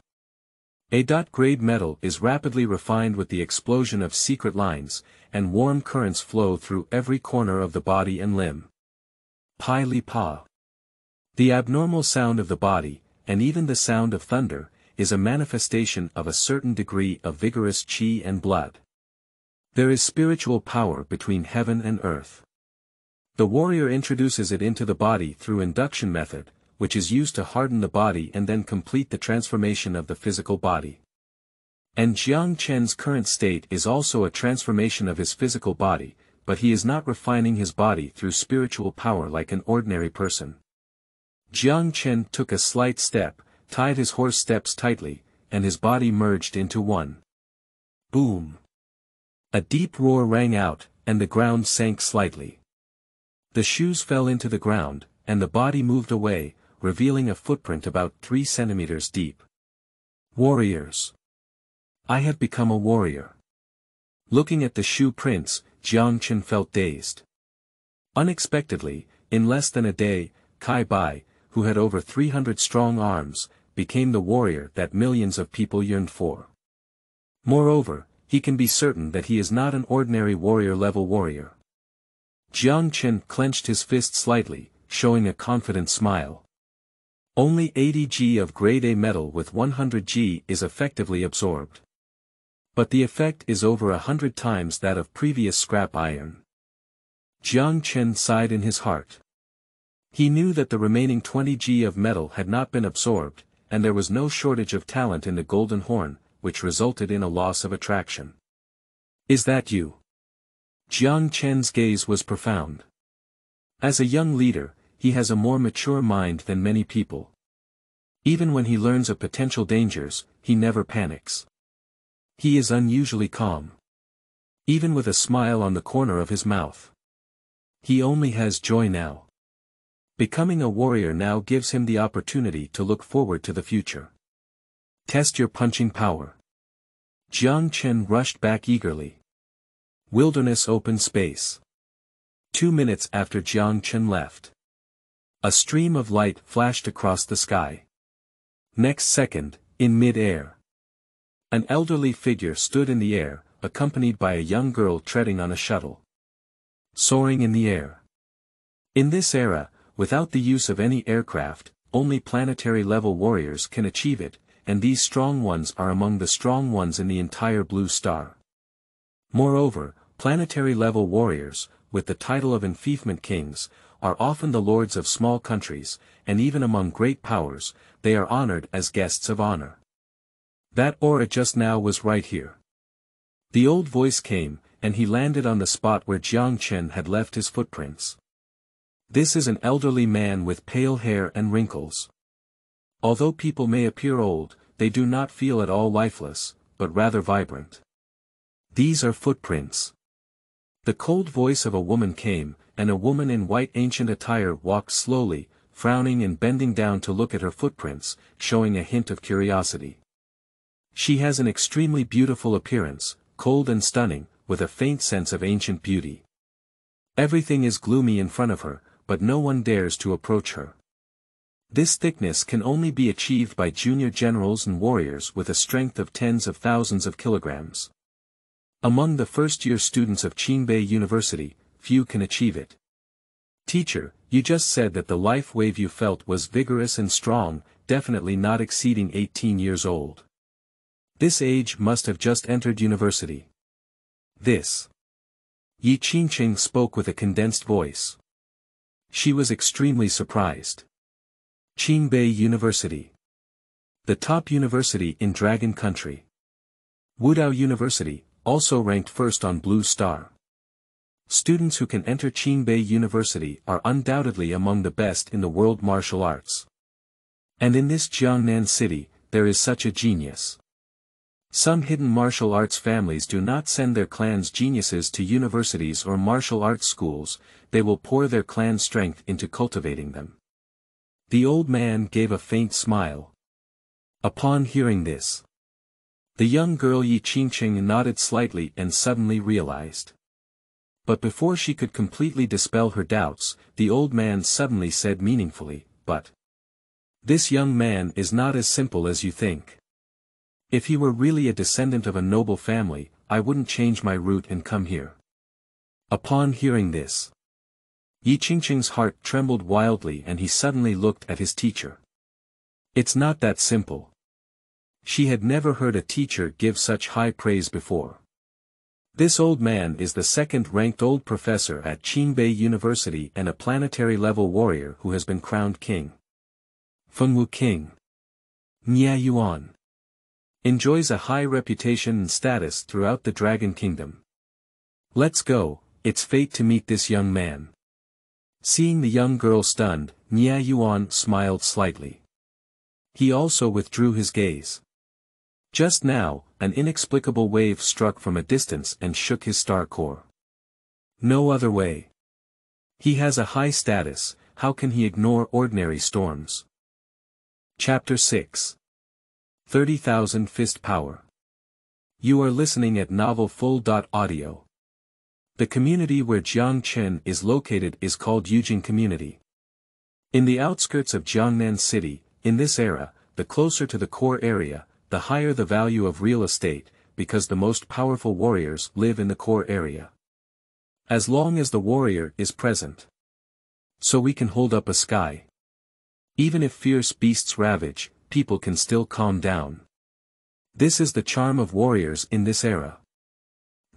Speaker 1: A-grade metal is rapidly refined with the explosion of secret lines, and warm currents flow through every corner of the body and limb. Pai Li Pa. The abnormal sound of the body, and even the sound of thunder, is a manifestation of a certain degree of vigorous chi and blood. There is spiritual power between heaven and earth. The warrior introduces it into the body through induction method, which is used to harden the body and then complete the transformation of the physical body. And Jiang Chen's current state is also a transformation of his physical body, but he is not refining his body through spiritual power like an ordinary person. Jiang Chen took a slight step, tied his horse steps tightly, and his body merged into one. Boom! A deep roar rang out, and the ground sank slightly. The shoes fell into the ground, and the body moved away, revealing a footprint about 3 centimeters deep. Warriors. I have become a warrior. Looking at the shoe prints, Jiang Chen felt dazed. Unexpectedly, in less than a day, Kai Bai, who had over 300 strong arms, became the warrior that millions of people yearned for. Moreover, he can be certain that he is not an ordinary warrior-level warrior. Jiang Chen clenched his fist slightly, showing a confident smile. Only 80 G of grade A metal with 100 G is effectively absorbed. But the effect is over a hundred times that of previous scrap iron. Jiang Chen sighed in his heart. He knew that the remaining 20 G of metal had not been absorbed, and there was no shortage of talent in the golden horn, which resulted in a loss of attraction. Is that you? Jiang Chen's gaze was profound. As a young leader, he has a more mature mind than many people. Even when he learns of potential dangers, he never panics. He is unusually calm. Even with a smile on the corner of his mouth. He only has joy now. Becoming a warrior now gives him the opportunity to look forward to the future. Test your punching power. Jiang Chen rushed back eagerly. Wilderness open space. Two minutes after Jiang Chen left. A stream of light flashed across the sky. Next second, in mid-air. An elderly figure stood in the air, accompanied by a young girl treading on a shuttle. Soaring in the air. In this era, without the use of any aircraft, only planetary-level warriors can achieve it, and these strong ones are among the strong ones in the entire Blue Star. Moreover, planetary-level warriors, with the title of enfeoffment kings, are often the lords of small countries, and even among great powers, they are honored as guests of honor. That aura just now was right here. The old voice came, and he landed on the spot where Jiang Chen had left his footprints. This is an elderly man with pale hair and wrinkles. Although people may appear old, they do not feel at all lifeless, but rather vibrant. These are footprints. The cold voice of a woman came, and a woman in white ancient attire walked slowly, frowning and bending down to look at her footprints, showing a hint of curiosity. She has an extremely beautiful appearance, cold and stunning, with a faint sense of ancient beauty. Everything is gloomy in front of her, but no one dares to approach her. This thickness can only be achieved by junior generals and warriors with a strength of tens of thousands of kilograms. Among the first-year students of Qingbei University, few can achieve it. Teacher, you just said that the life wave you felt was vigorous and strong, definitely not exceeding 18 years old. This age must have just entered university. This. Yi Qingqing spoke with a condensed voice. She was extremely surprised. Qingbei University. The top university in Dragon Country. Wudao University, also ranked first on Blue Star. Students who can enter Qingbei University are undoubtedly among the best in the world martial arts. And in this Jiangnan city, there is such a genius. Some hidden martial arts families do not send their clan's geniuses to universities or martial arts schools, they will pour their clan strength into cultivating them. The old man gave a faint smile. Upon hearing this, the young girl Yi Qingqing nodded slightly and suddenly realized. But before she could completely dispel her doubts, the old man suddenly said meaningfully, but this young man is not as simple as you think. If he were really a descendant of a noble family, I wouldn't change my route and come here. Upon hearing this, Yi Qingqing's heart trembled wildly and he suddenly looked at his teacher. It's not that simple. She had never heard a teacher give such high praise before. This old man is the second-ranked old professor at Qingbei University and a planetary-level warrior who has been crowned king. Fengwu King. Nia Yuan enjoys a high reputation and status throughout the Dragon Kingdom. Let's go, it's fate to meet this young man. Seeing the young girl stunned, Nia Yuan smiled slightly. He also withdrew his gaze. Just now, an inexplicable wave struck from a distance and shook his star core. No other way. He has a high status, how can he ignore ordinary storms? Chapter 6 30,000 Fist Power. You are listening at Novel Full. Audio. The community where Jiang Chen is located is called Yujing Community. In the outskirts of Jiangnan City, in this era, the closer to the core area, the higher the value of real estate, because the most powerful warriors live in the core area. As long as the warrior is present. So we can hold up a sky. Even if fierce beasts ravage, people can still calm down. This is the charm of warriors in this era.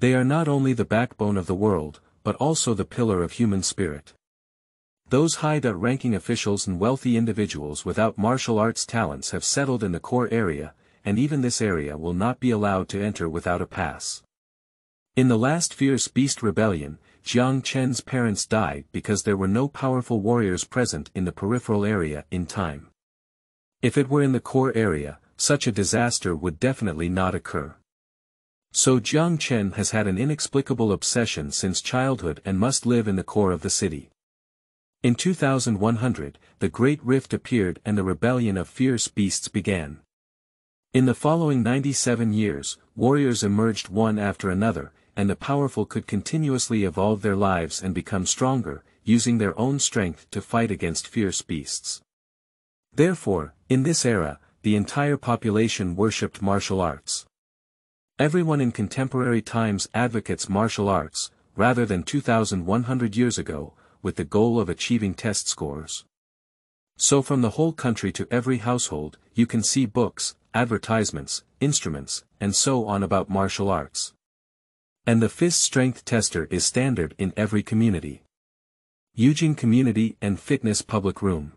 Speaker 1: They are not only the backbone of the world, but also the pillar of human spirit. Those high-ranking officials and wealthy individuals without martial arts talents have settled in the core area, and even this area will not be allowed to enter without a pass. In the last fierce beast rebellion, Jiang Chen's parents died because there were no powerful warriors present in the peripheral area in time. If it were in the core area, such a disaster would definitely not occur. So Jiang Chen has had an inexplicable obsession since childhood and must live in the core of the city. In 2100, the Great Rift appeared and the rebellion of fierce beasts began. In the following 97 years, warriors emerged one after another, and the powerful could continuously evolve their lives and become stronger, using their own strength to fight against fierce beasts. Therefore, in this era, the entire population worshipped martial arts. Everyone in contemporary times advocates martial arts, rather than 2100 years ago, with the goal of achieving test scores. So from the whole country to every household, you can see books, advertisements, instruments, and so on about martial arts. And the fist strength tester is standard in every community. Yujing Community and Fitness Public Room.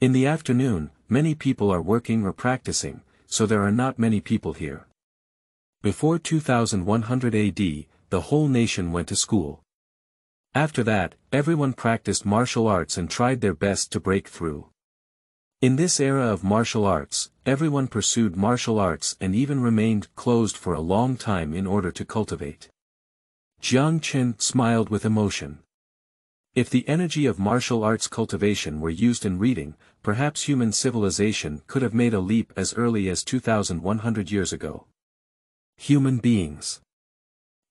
Speaker 1: In the afternoon, many people are working or practicing, so there are not many people here. Before 2100 AD, the whole nation went to school. After that, everyone practiced martial arts and tried their best to break through. In this era of martial arts, everyone pursued martial arts and even remained closed for a long time in order to cultivate. Jiang Chen smiled with emotion. If the energy of martial arts cultivation were used in reading, perhaps human civilization could have made a leap as early as 2100 years ago. Human beings.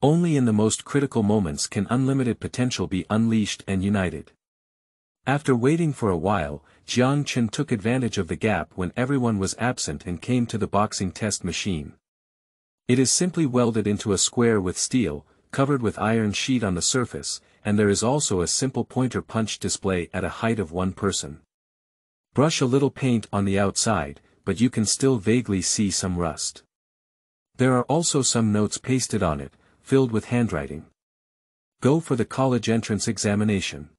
Speaker 1: Only in the most critical moments can unlimited potential be unleashed and united. After waiting for a while, Jiang Chen took advantage of the gap when everyone was absent and came to the boxing test machine. It is simply welded into a square with steel, covered with iron sheet on the surface, and there is also a simple pointer punch display at a height of one person. Brush a little paint on the outside, but you can still vaguely see some rust. There are also some notes pasted on it, filled with handwriting. Go for the college entrance examination.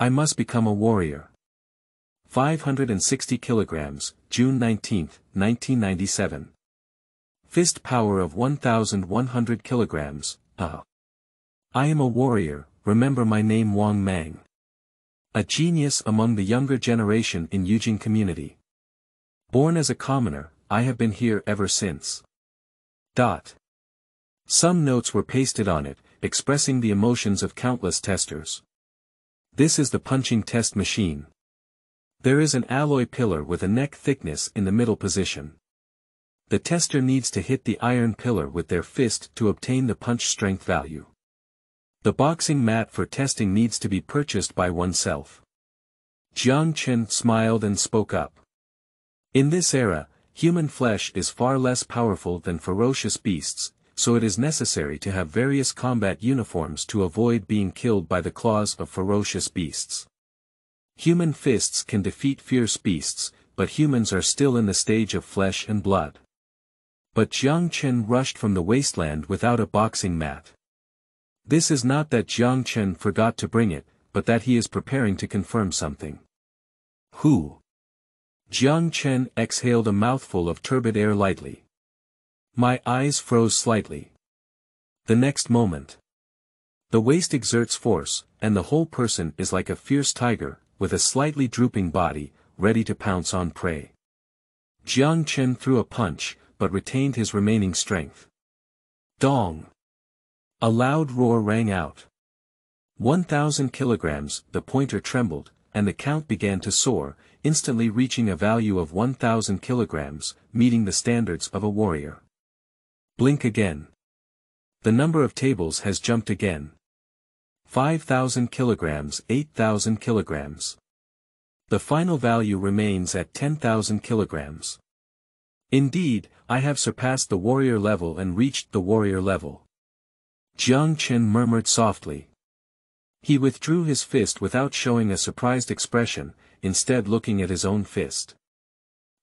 Speaker 1: I must become a warrior. 560 kilograms, June 19, 1997. Fist power of 1100 kilograms, uh. I am a warrior, remember my name Wang Mang. A genius among the younger generation in Yujing community. Born as a commoner, I have been here ever since. Dot. Some notes were pasted on it, expressing the emotions of countless testers. This is the punching test machine. There is an alloy pillar with a neck thickness in the middle position. The tester needs to hit the iron pillar with their fist to obtain the punch strength value. The boxing mat for testing needs to be purchased by oneself. Jiang Chen smiled and spoke up. In this era, human flesh is far less powerful than ferocious beasts, so it is necessary to have various combat uniforms to avoid being killed by the claws of ferocious beasts. Human fists can defeat fierce beasts, but humans are still in the stage of flesh and blood. But Jiang Chen rushed from the wasteland without a boxing mat. This is not that Jiang Chen forgot to bring it, but that he is preparing to confirm something. Who? Jiang Chen exhaled a mouthful of turbid air lightly. My eyes froze slightly. The next moment. The waist exerts force, and the whole person is like a fierce tiger, with a slightly drooping body, ready to pounce on prey. Jiang Chen threw a punch, but retained his remaining strength. Dong! A loud roar rang out. One thousand kilograms, the pointer trembled, and the count began to soar, instantly reaching a value of 1,000 kilograms, meeting the standards of a warrior. Blink again. The number of tables has jumped again. 5,000 kilograms 8,000 kilograms. The final value remains at 10,000 kilograms. Indeed, I have surpassed the warrior level and reached the warrior level. Jiang Chen murmured softly. He withdrew his fist without showing a surprised expression, instead looking at his own fist.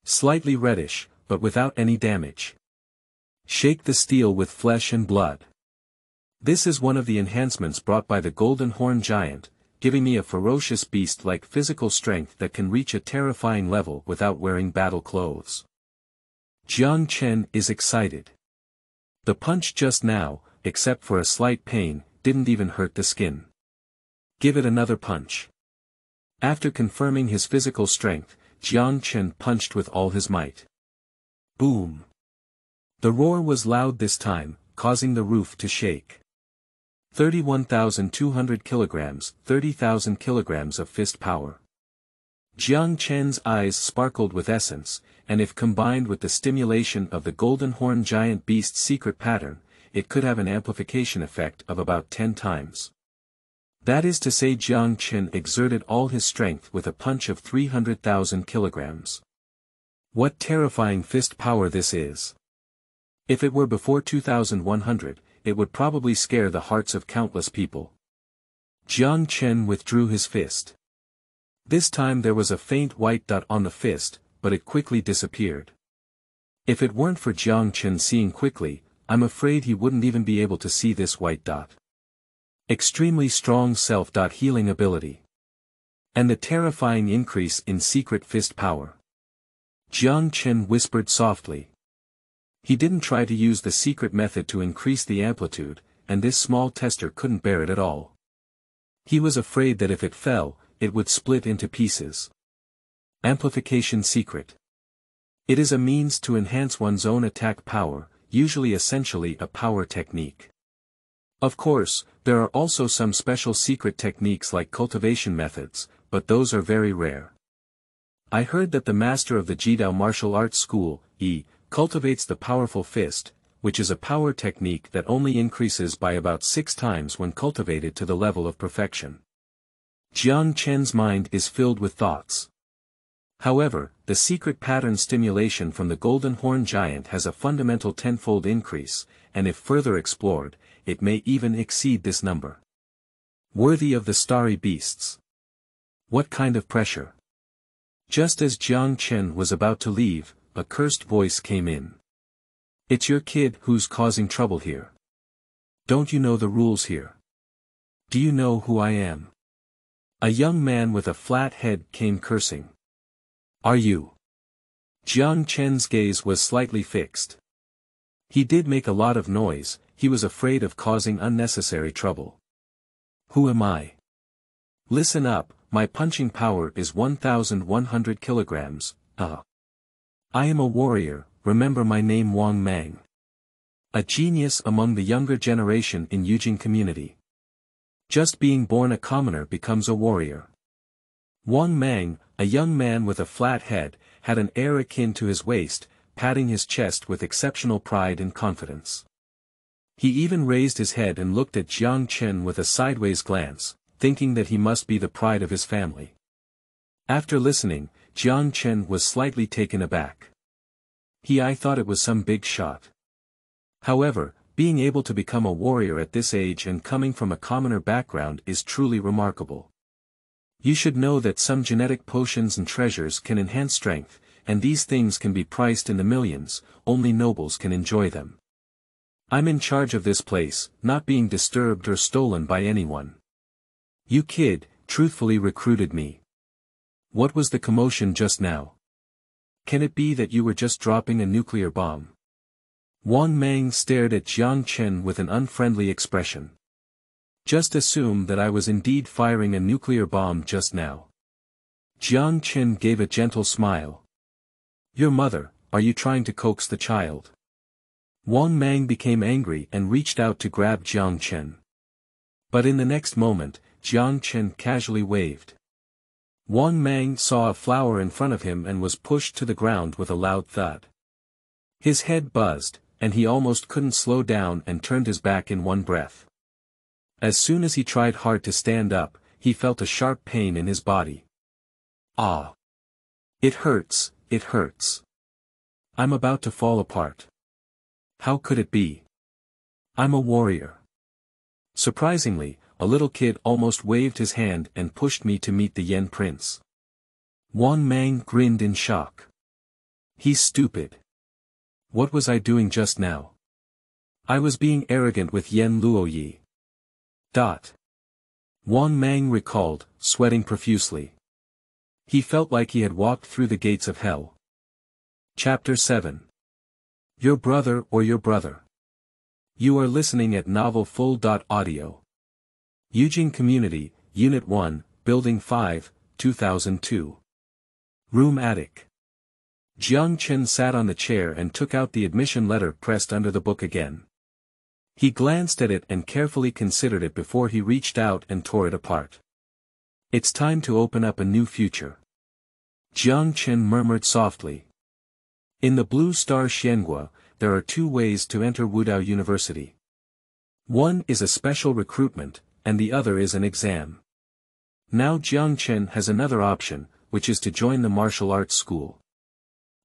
Speaker 1: Slightly reddish, but without any damage. Shake the steel with flesh and blood. This is one of the enhancements brought by the Golden Horn Giant, giving me a ferocious beast-like physical strength that can reach a terrifying level without wearing battle clothes. Jiang Chen is excited. The punch just now, except for a slight pain, didn't even hurt the skin. Give it another punch. After confirming his physical strength, Jiang Chen punched with all his might. Boom. The roar was loud this time, causing the roof to shake. 31,200 kilograms, 30,000 kilograms of fist power. Jiang Chen's eyes sparkled with essence, and if combined with the stimulation of the golden horn giant beast's secret pattern, it could have an amplification effect of about 10 times. That is to say Jiang Chen exerted all his strength with a punch of 300,000 kilograms. What terrifying fist power this is. If it were before 2100, it would probably scare the hearts of countless people. Jiang Chen withdrew his fist. This time there was a faint white dot on the fist, but it quickly disappeared. If it weren't for Jiang Chen seeing quickly, I'm afraid he wouldn't even be able to see this white dot. Extremely strong self-healing ability. And the terrifying increase in secret fist power. Jiang Chen whispered softly. He didn't try to use the secret method to increase the amplitude, and this small tester couldn't bear it at all. He was afraid that if it fell, it would split into pieces. Amplification Secret It is a means to enhance one's own attack power, usually essentially a power technique. Of course, there are also some special secret techniques like cultivation methods, but those are very rare. I heard that the master of the Jidao martial arts school, E, cultivates the powerful fist, which is a power technique that only increases by about six times when cultivated to the level of perfection. Jiang Chen's mind is filled with thoughts. However, the secret pattern stimulation from the golden horn giant has a fundamental tenfold increase, and if further explored, it may even exceed this number. Worthy of the starry beasts. What kind of pressure? Just as Jiang Chen was about to leave, a cursed voice came in. It's your kid who's causing trouble here. Don't you know the rules here? Do you know who I am? A young man with a flat head came cursing. Are you? Jiang Chen's gaze was slightly fixed. He did make a lot of noise, he was afraid of causing unnecessary trouble. Who am I? Listen up, my punching power is 1100 kilograms, uh. I am a warrior, remember my name Wang Mang. A genius among the younger generation in Yujing community. Just being born a commoner becomes a warrior. Wang Mang, a young man with a flat head, had an air akin to his waist, patting his chest with exceptional pride and confidence. He even raised his head and looked at Jiang Chen with a sideways glance, thinking that he must be the pride of his family. After listening, Jiang Chen was slightly taken aback. He I thought it was some big shot. However, being able to become a warrior at this age and coming from a commoner background is truly remarkable. You should know that some genetic potions and treasures can enhance strength, and these things can be priced in the millions, only nobles can enjoy them. I'm in charge of this place, not being disturbed or stolen by anyone. You kid, truthfully recruited me. What was the commotion just now? Can it be that you were just dropping a nuclear bomb? Wang Mang stared at Jiang Chen with an unfriendly expression. Just assume that I was indeed firing a nuclear bomb just now. Jiang Chen gave a gentle smile. Your mother, are you trying to coax the child? Wang Mang became angry and reached out to grab Jiang Chen. But in the next moment, Jiang Chen casually waved. Wang Mang saw a flower in front of him and was pushed to the ground with a loud thud. His head buzzed, and he almost couldn't slow down and turned his back in one breath. As soon as he tried hard to stand up, he felt a sharp pain in his body. Ah! It hurts, it hurts. I'm about to fall apart. How could it be? I'm a warrior. Surprisingly, a little kid almost waved his hand and pushed me to meet the Yen prince. Wang Mang grinned in shock. He's stupid. What was I doing just now? I was being arrogant with Yen Luoyi. Dot. Wang Mang recalled, sweating profusely. He felt like he had walked through the gates of hell. Chapter 7 Your Brother or Your Brother You are listening at Novel Full. Audio. Yujing Community, Unit 1, Building 5, 2002. Room Attic. Jiang Chen sat on the chair and took out the admission letter pressed under the book again. He glanced at it and carefully considered it before he reached out and tore it apart. It's time to open up a new future. Jiang Chen murmured softly. In the Blue Star Xianghua, there are two ways to enter Wudao University. One is a special recruitment, and the other is an exam. Now Jiang Chen has another option, which is to join the martial arts school.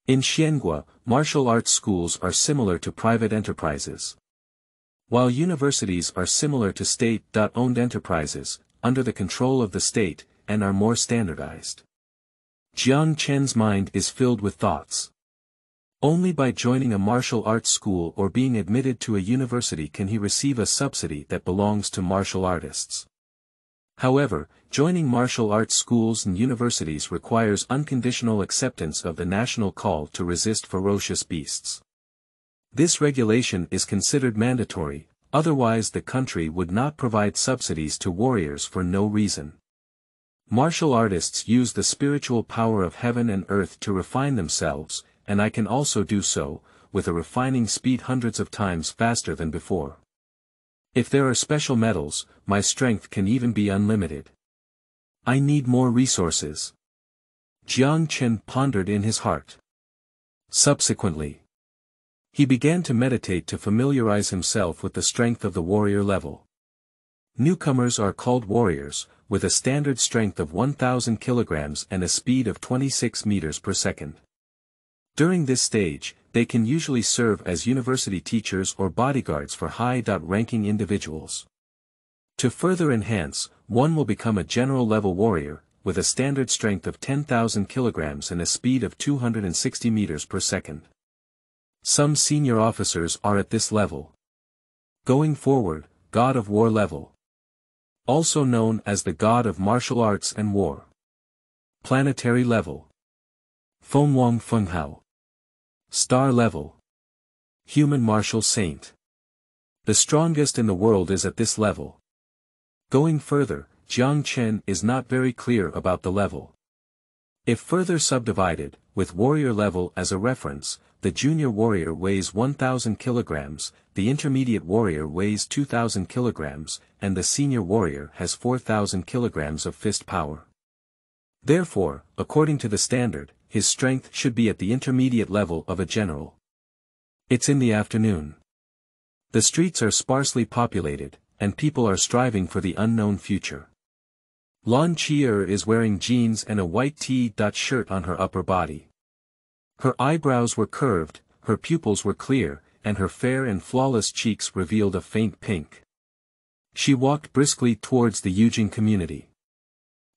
Speaker 1: In Xianghua, martial arts schools are similar to private enterprises. While universities are similar to state-owned enterprises, under the control of the state, and are more standardized. Jiang Chen's mind is filled with thoughts. Only by joining a martial arts school or being admitted to a university can he receive a subsidy that belongs to martial artists. However, joining martial arts schools and universities requires unconditional acceptance of the national call to resist ferocious beasts. This regulation is considered mandatory, Otherwise the country would not provide subsidies to warriors for no reason. Martial artists use the spiritual power of heaven and earth to refine themselves, and I can also do so, with a refining speed hundreds of times faster than before. If there are special metals, my strength can even be unlimited. I need more resources. Jiang Chen pondered in his heart. Subsequently, he began to meditate to familiarize himself with the strength of the warrior level. Newcomers are called warriors, with a standard strength of 1000 kilograms and a speed of 26 meters per second. During this stage, they can usually serve as university teachers or bodyguards for high-ranking individuals. To further enhance, one will become a general-level warrior, with a standard strength of 10,000 kilograms and a speed of 260 meters per second. Some senior officers are at this level. Going forward, God of War level. Also known as the God of Martial Arts and War. Planetary level. Feng Wang Fenghao. Star level. Human Martial Saint. The strongest in the world is at this level. Going further, Jiang Chen is not very clear about the level. If further subdivided, with warrior level as a reference, the junior warrior weighs 1000 kilograms, the intermediate warrior weighs 2000 kilograms, and the senior warrior has 4000 kilograms of fist power. Therefore, according to the standard, his strength should be at the intermediate level of a general. It's in the afternoon. The streets are sparsely populated, and people are striving for the unknown future. Lan Qier is wearing jeans and a white T-dot shirt on her upper body. Her eyebrows were curved, her pupils were clear, and her fair and flawless cheeks revealed a faint pink. She walked briskly towards the Yujing community.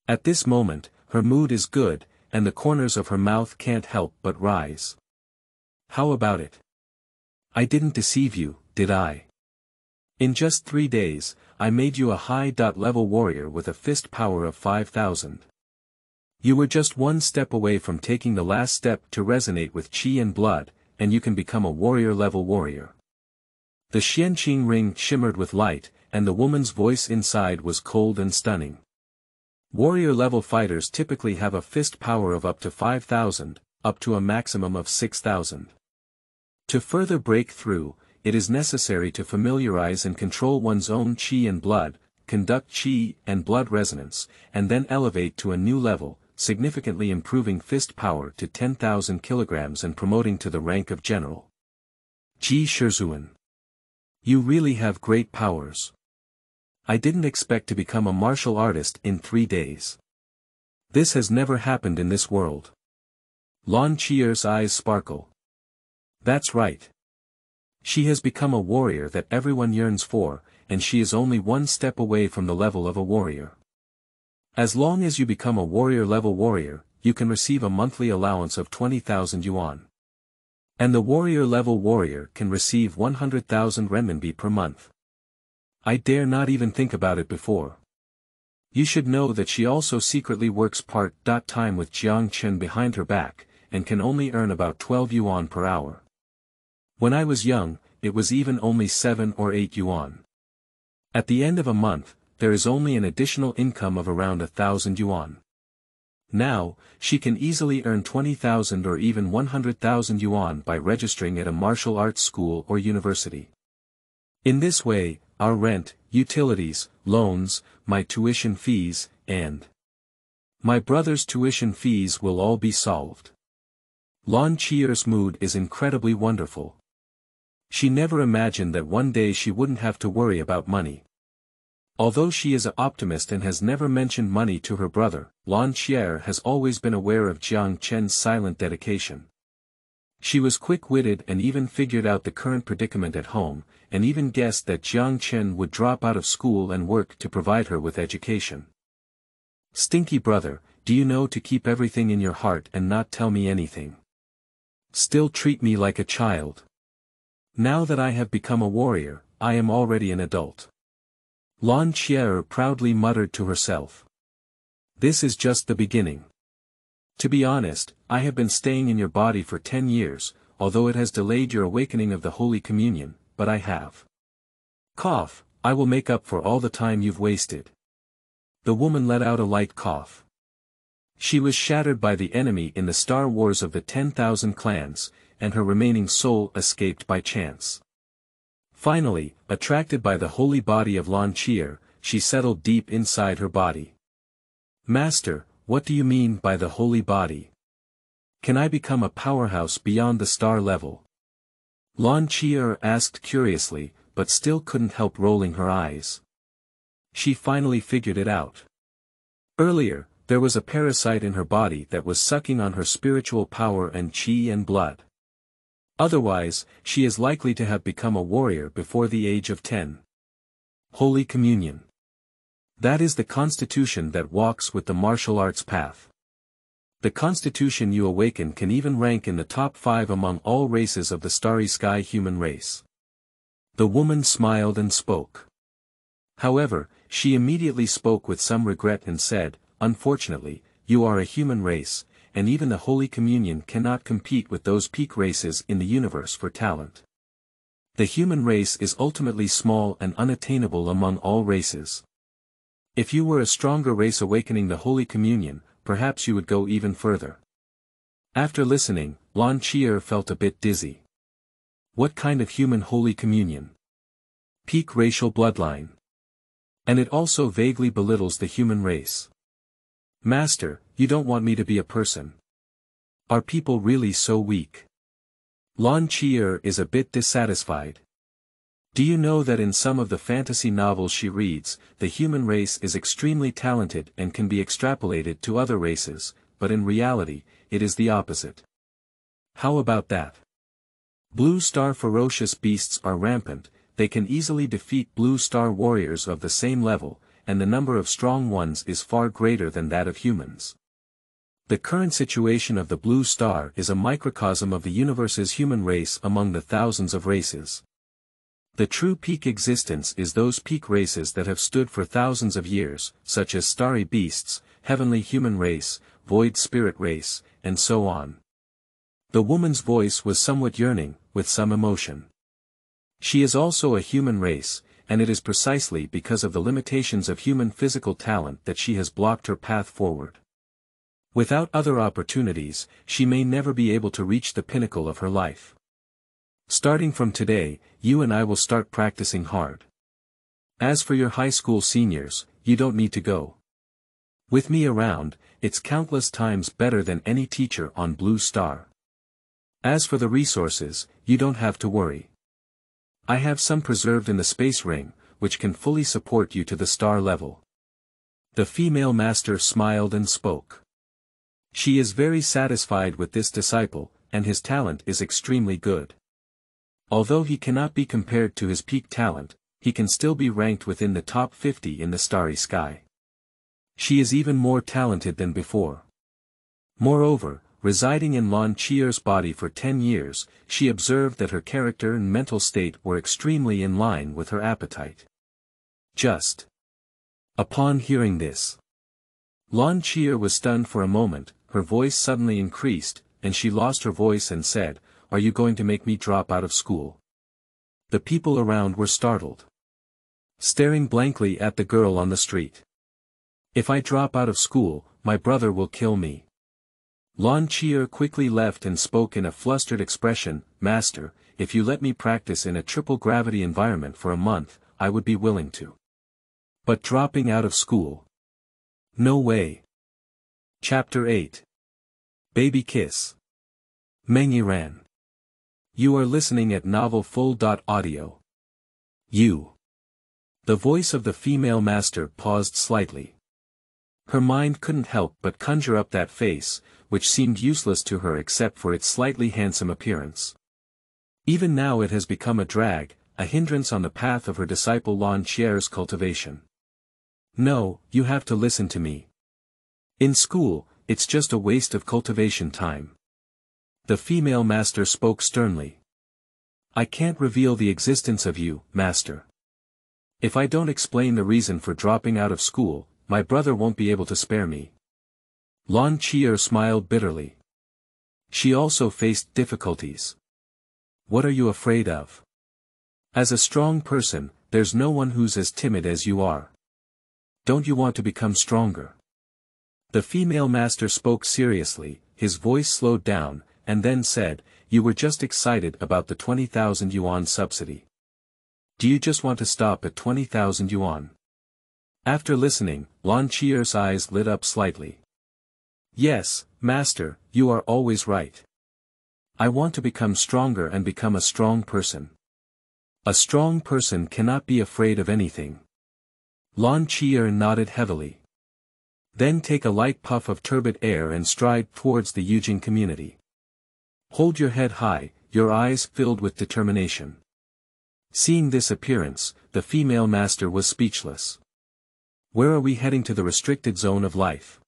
Speaker 1: At this moment, her mood is good, and the corners of her mouth can't help but rise. How about it? I didn't deceive you, did I? In just three days, I made you a high-level warrior with a fist power of 5,000. You were just one step away from taking the last step to resonate with chi and blood, and you can become a warrior-level warrior. The Xianqing ring shimmered with light, and the woman's voice inside was cold and stunning. Warrior-level fighters typically have a fist power of up to 5,000, up to a maximum of 6,000. To further break through, it is necessary to familiarize and control one's own chi and blood, conduct chi and blood resonance, and then elevate to a new level, significantly improving fist power to 10,000 kilograms and promoting to the rank of general. Ji Shizuan. You really have great powers. I didn't expect to become a martial artist in three days. This has never happened in this world. Lan Qier's eyes sparkle. That's right. She has become a warrior that everyone yearns for, and she is only one step away from the level of a warrior. As long as you become a warrior level warrior, you can receive a monthly allowance of 20,000 yuan. And the warrior level warrior can receive 100,000 renminbi per month. I dare not even think about it before. You should know that she also secretly works part-time with Jiang Chen behind her back, and can only earn about 12 yuan per hour. When I was young, it was even only 7 or 8 yuan. At the end of a month, there is only an additional income of around a thousand yuan. Now, she can easily earn 20,000 or even 100,000 yuan by registering at a martial arts school or university. In this way, our rent, utilities, loans, my tuition fees, and my brother's tuition fees will all be solved. Lan Qier's mood is incredibly wonderful. She never imagined that one day she wouldn't have to worry about money. Although she is an optimist and has never mentioned money to her brother, Lan Qier has always been aware of Jiang Chen's silent dedication. She was quick-witted and even figured out the current predicament at home, and even guessed that Jiang Chen would drop out of school and work to provide her with education. Stinky brother, do you know to keep everything in your heart and not tell me anything? Still treat me like a child. Now that I have become a warrior, I am already an adult. Lan Qier proudly muttered to herself. This is just the beginning. To be honest, I have been staying in your body for ten years, although it has delayed your awakening of the Holy Communion, but I have. Cough, I will make up for all the time you've wasted. The woman let out a light cough. She was shattered by the enemy in the Star Wars of the Ten Thousand Clans, and her remaining soul escaped by chance. Finally, attracted by the holy body of Lan Qier, she settled deep inside her body. Master, what do you mean by the holy body? Can I become a powerhouse beyond the star level? Lan Qier asked curiously, but still couldn't help rolling her eyes. She finally figured it out. Earlier, there was a parasite in her body that was sucking on her spiritual power and chi and blood. Otherwise, she is likely to have become a warrior before the age of 10. Holy Communion. That is the constitution that walks with the martial arts path. The constitution you awaken can even rank in the top five among all races of the starry sky human race. The woman smiled and spoke. However, she immediately spoke with some regret and said, Unfortunately, you are a human race, and even the Holy Communion cannot compete with those peak races in the universe for talent. The human race is ultimately small and unattainable among all races. If you were a stronger race awakening the Holy Communion, perhaps you would go even further. After listening, Lan Qier felt a bit dizzy. What kind of human Holy Communion? Peak racial bloodline. And it also vaguely belittles the human race. Master, you don't want me to be a person. Are people really so weak? Lan Qier is a bit dissatisfied. Do you know that in some of the fantasy novels she reads, the human race is extremely talented and can be extrapolated to other races, but in reality, it is the opposite. How about that? Blue Star ferocious beasts are rampant, they can easily defeat Blue Star warriors of the same level, and the number of strong ones is far greater than that of humans. The current situation of the blue star is a microcosm of the universe's human race among the thousands of races. The true peak existence is those peak races that have stood for thousands of years, such as starry beasts, heavenly human race, void spirit race, and so on. The woman's voice was somewhat yearning, with some emotion. She is also a human race, and it is precisely because of the limitations of human physical talent that she has blocked her path forward. Without other opportunities, she may never be able to reach the pinnacle of her life. Starting from today, you and I will start practicing hard. As for your high school seniors, you don't need to go. With me around, it's countless times better than any teacher on Blue Star. As for the resources, you don't have to worry. I have some preserved in the space ring, which can fully support you to the star level. The female master smiled and spoke. She is very satisfied with this disciple, and his talent is extremely good. Although he cannot be compared to his peak talent, he can still be ranked within the top 50 in the starry sky. She is even more talented than before. Moreover, residing in Lan Qier's body for ten years, she observed that her character and mental state were extremely in line with her appetite. Just. Upon hearing this, Lan Qier was stunned for a moment, her voice suddenly increased, and she lost her voice and said, Are you going to make me drop out of school? The people around were startled. Staring blankly at the girl on the street. If I drop out of school, my brother will kill me. Lan Qi'er quickly left and spoke in a flustered expression, Master, if you let me practice in a triple gravity environment for a month, I would be willing to. But dropping out of school, no way. Chapter 8 Baby Kiss Meng Ran. You are listening at novelfull.audio. You. The voice of the female master paused slightly. Her mind couldn't help but conjure up that face, which seemed useless to her except for its slightly handsome appearance. Even now it has become a drag, a hindrance on the path of her disciple Lan Qi'er's cultivation. No, you have to listen to me. In school, it's just a waste of cultivation time. The female master spoke sternly. I can't reveal the existence of you, master. If I don't explain the reason for dropping out of school, my brother won't be able to spare me. Lan Qi'er smiled bitterly. She also faced difficulties. What are you afraid of? As a strong person, there's no one who's as timid as you are. Don't you want to become stronger? The female master spoke seriously, his voice slowed down, and then said, You were just excited about the 20,000 yuan subsidy. Do you just want to stop at 20,000 yuan? After listening, Lan Qi'er's eyes lit up slightly. Yes, master, you are always right. I want to become stronger and become a strong person. A strong person cannot be afraid of anything. Lan Qi'er nodded heavily. Then take a light puff of turbid air and stride towards the Yujing community. Hold your head high, your eyes filled with determination. Seeing this appearance, the female master was speechless. Where are we heading to the restricted zone of life?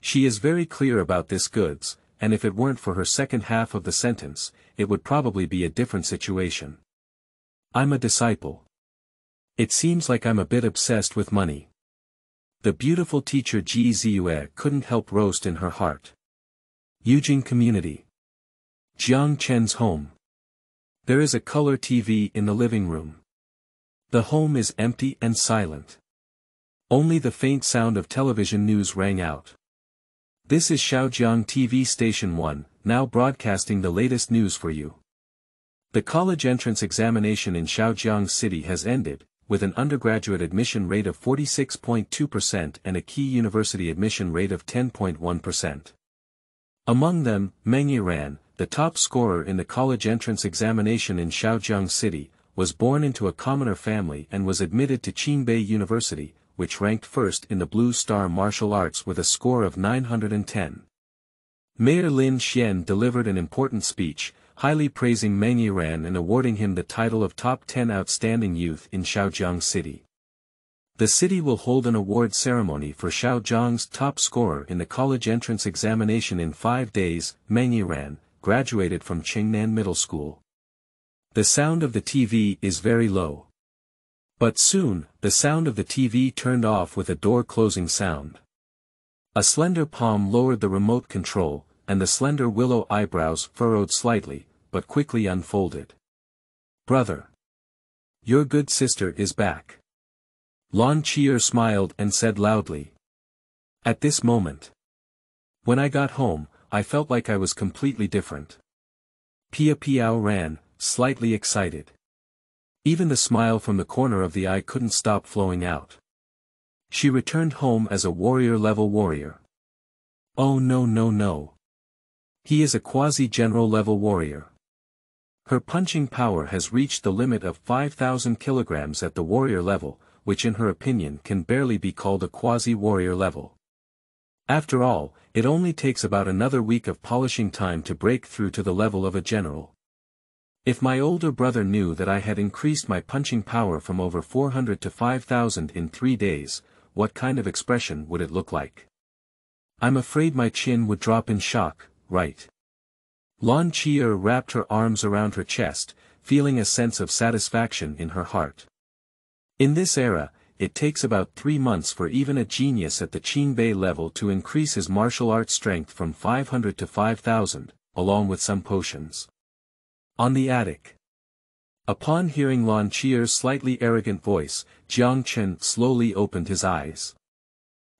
Speaker 1: She is very clear about this goods, and if it weren't for her second half of the sentence, it would probably be a different situation. I'm a disciple. It seems like I'm a bit obsessed with money. The beautiful teacher Ji Ziyue couldn't help roast in her heart. Yujing Community. Jiang Chen's home. There is a color TV in the living room. The home is empty and silent. Only the faint sound of television news rang out. This is Shaojiang TV Station 1, now broadcasting the latest news for you. The college entrance examination in Shaojiang City has ended, with an undergraduate admission rate of 46.2% and a key university admission rate of 10.1%. Among them, Meng Yiran, the top scorer in the college entrance examination in Shaojiang City, was born into a commoner family and was admitted to Qingbei University, which ranked first in the Blue Star Martial Arts with a score of 910. Mayor Lin Xian delivered an important speech, highly praising Meng Yiran and awarding him the title of Top 10 Outstanding Youth in Shaojiang City. The city will hold an award ceremony for Shaojiang's top scorer in the college entrance examination in five days, Meng Yiran, graduated from Qingnan Middle School. The sound of the TV is very low. But soon, the sound of the TV turned off with a door closing sound. A slender palm lowered the remote control, and the slender willow eyebrows furrowed slightly, but quickly unfolded. Brother. Your good sister is back. Lan Qi'er smiled and said loudly. At this moment. When I got home, I felt like I was completely different. Pia Piao ran, slightly excited. Even the smile from the corner of the eye couldn't stop flowing out. She returned home as a warrior-level warrior. Oh no no no. He is a quasi-general level warrior. Her punching power has reached the limit of 5,000 kilograms at the warrior level, which in her opinion can barely be called a quasi-warrior level. After all, it only takes about another week of polishing time to break through to the level of a general. If my older brother knew that I had increased my punching power from over 400 to 5,000 in three days, what kind of expression would it look like? I'm afraid my chin would drop in shock, right? Lan Qi'er wrapped her arms around her chest, feeling a sense of satisfaction in her heart. In this era, it takes about three months for even a genius at the Qingbei level to increase his martial arts strength from 500 to 5000, along with some potions. On the attic. Upon hearing Lan Qi'er's slightly arrogant voice, Jiang Chen slowly opened his eyes.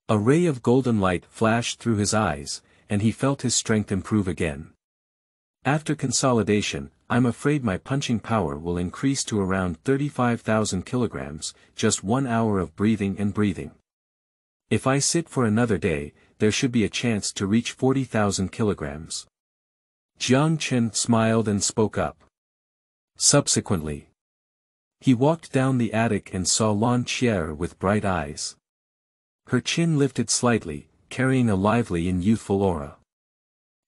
Speaker 1: A ray of golden light flashed through his eyes, and he felt his strength improve again. After consolidation, I'm afraid my punching power will increase to around 35,000 kilograms, just one hour of breathing and breathing. If I sit for another day, there should be a chance to reach 40,000 kilograms. Jiang Chen smiled and spoke up. Subsequently, he walked down the attic and saw Lan Qi'er with bright eyes. Her chin lifted slightly, carrying a lively and youthful aura.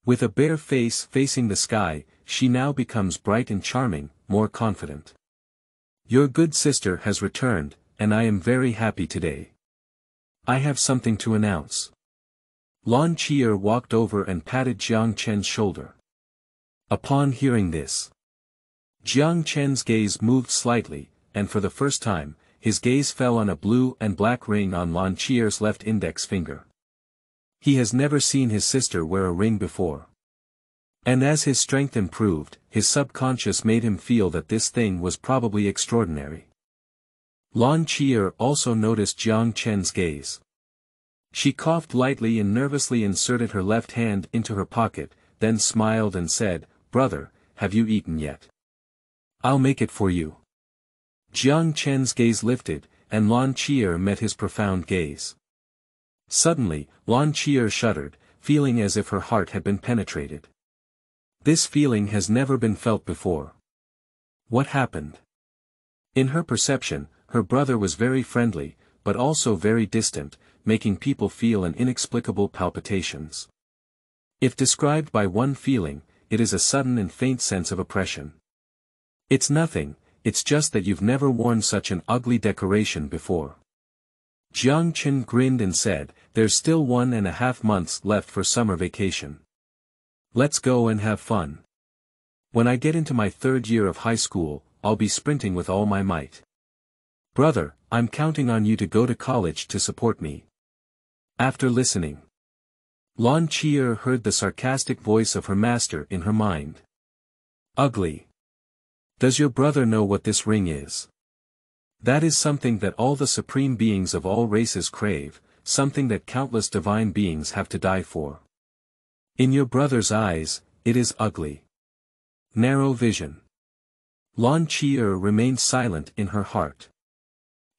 Speaker 1: With a bare face facing the sky, she now becomes bright and charming, more confident. Your good sister has returned, and I am very happy today. I have something to announce. Lan Qi'er walked over and patted Jiang Chen's shoulder. Upon hearing this, Jiang Chen's gaze moved slightly, and for the first time, his gaze fell on a blue and black ring on Lan Qi'er's left index finger. He has never seen his sister wear a ring before. And as his strength improved, his subconscious made him feel that this thing was probably extraordinary. Lan Qi'er also noticed Jiang Chen's gaze. She coughed lightly and nervously inserted her left hand into her pocket, then smiled and said, Brother, have you eaten yet? I'll make it for you. Jiang Chen's gaze lifted, and Lan Qi'er met his profound gaze. Suddenly, Lan Qi'er shuddered, feeling as if her heart had been penetrated. This feeling has never been felt before. What happened? In her perception, her brother was very friendly, but also very distant, making people feel an inexplicable palpitations. If described by one feeling, it is a sudden and faint sense of oppression. It's nothing, it's just that you've never worn such an ugly decoration before. Jiang Chen grinned and said, there's still one and a half months left for summer vacation. Let's go and have fun. When I get into my third year of high school, I'll be sprinting with all my might. Brother, I'm counting on you to go to college to support me. After listening, Lan Qi'er heard the sarcastic voice of her master in her mind. Ugly. Does your brother know what this ring is? That is something that all the supreme beings of all races crave, something that countless divine beings have to die for. In your brother's eyes, it is ugly. Narrow vision. Lan Qi'er remained silent in her heart.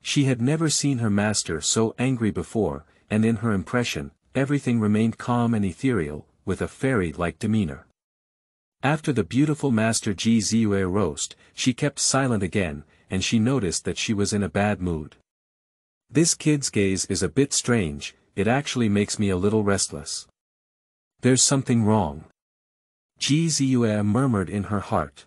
Speaker 1: She had never seen her master so angry before, and in her impression, everything remained calm and ethereal, with a fairy-like demeanor. After the beautiful master Ji Ziyue roast, she kept silent again, and she noticed that she was in a bad mood. This kid's gaze is a bit strange, it actually makes me a little restless. There's something wrong. Ji Ziyue murmured in her heart.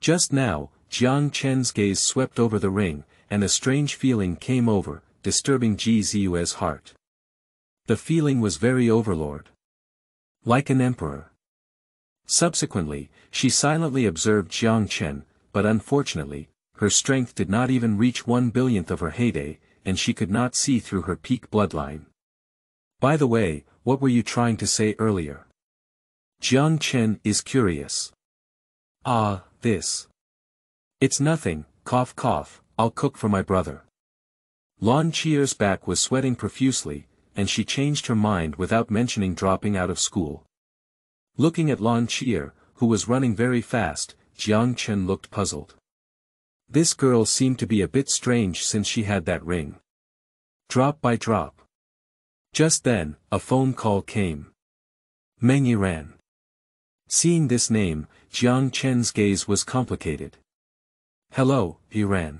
Speaker 1: Just now, Jiang Chen's gaze swept over the ring, and a strange feeling came over, disturbing Ji Ziyue's heart. The feeling was very overlord. Like an emperor. Subsequently, she silently observed Jiang Chen, but unfortunately, her strength did not even reach one billionth of her heyday, and she could not see through her peak bloodline. By the way, what were you trying to say earlier? Jiang Chen is curious. Ah, this. It's nothing, cough cough, I'll cook for my brother. Lan Qi'er's back was sweating profusely, and she changed her mind without mentioning dropping out of school. Looking at Lan Qi'er, who was running very fast, Jiang Chen looked puzzled. This girl seemed to be a bit strange since she had that ring. Drop by drop. Just then, a phone call came. Meng Yiran. Seeing this name, Jiang Chen's gaze was complicated. Hello, Yiran.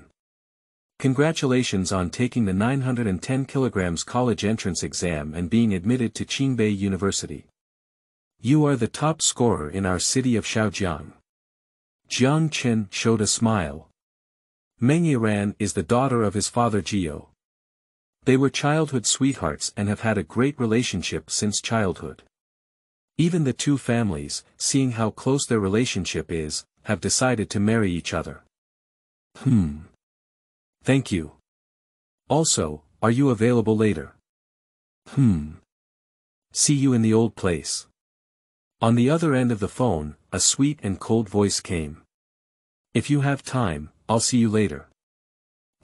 Speaker 1: Congratulations on taking the 910 kilograms college entrance exam and being admitted to Qingbei University. You are the top scorer in our city of Shaojiang. Jiang Chen showed a smile, Meng Yiran is the daughter of his father Jiu. They were childhood sweethearts and have had a great relationship since childhood. Even the two families, seeing how close their relationship is, have decided to marry each other. Hmm. Thank you. Also, are you available later? Hmm. See you in the old place. On the other end of the phone, a sweet and cold voice came. If you have time, I'll see you later.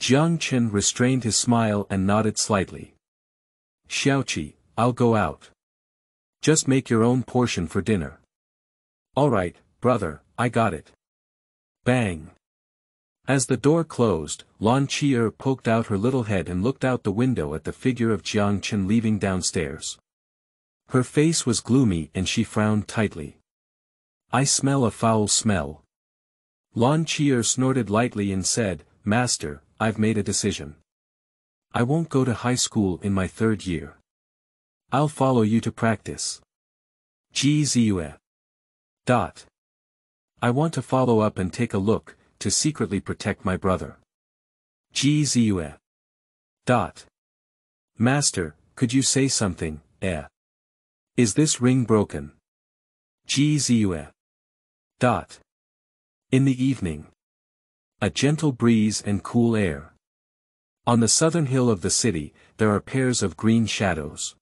Speaker 1: Jiang Chen restrained his smile and nodded slightly. Xiaoqi, I'll go out. Just make your own portion for dinner. Alright, brother, I got it. Bang. As the door closed, Lan Qi'er poked out her little head and looked out the window at the figure of Jiang Chen leaving downstairs. Her face was gloomy and she frowned tightly. I smell a foul smell. Lan Qi'er snorted lightly and said, Master, I've made a decision. I won't go to high school in my third year. I'll follow you to practice. Ziyue. Dot. I want to follow up and take a look, to secretly protect my brother. Ziyue. Dot. Master, could you say something, eh? Is this ring broken? Ziyue. Dot. In the evening. A gentle breeze and cool air. On the southern hill of the city, there are pairs of green shadows.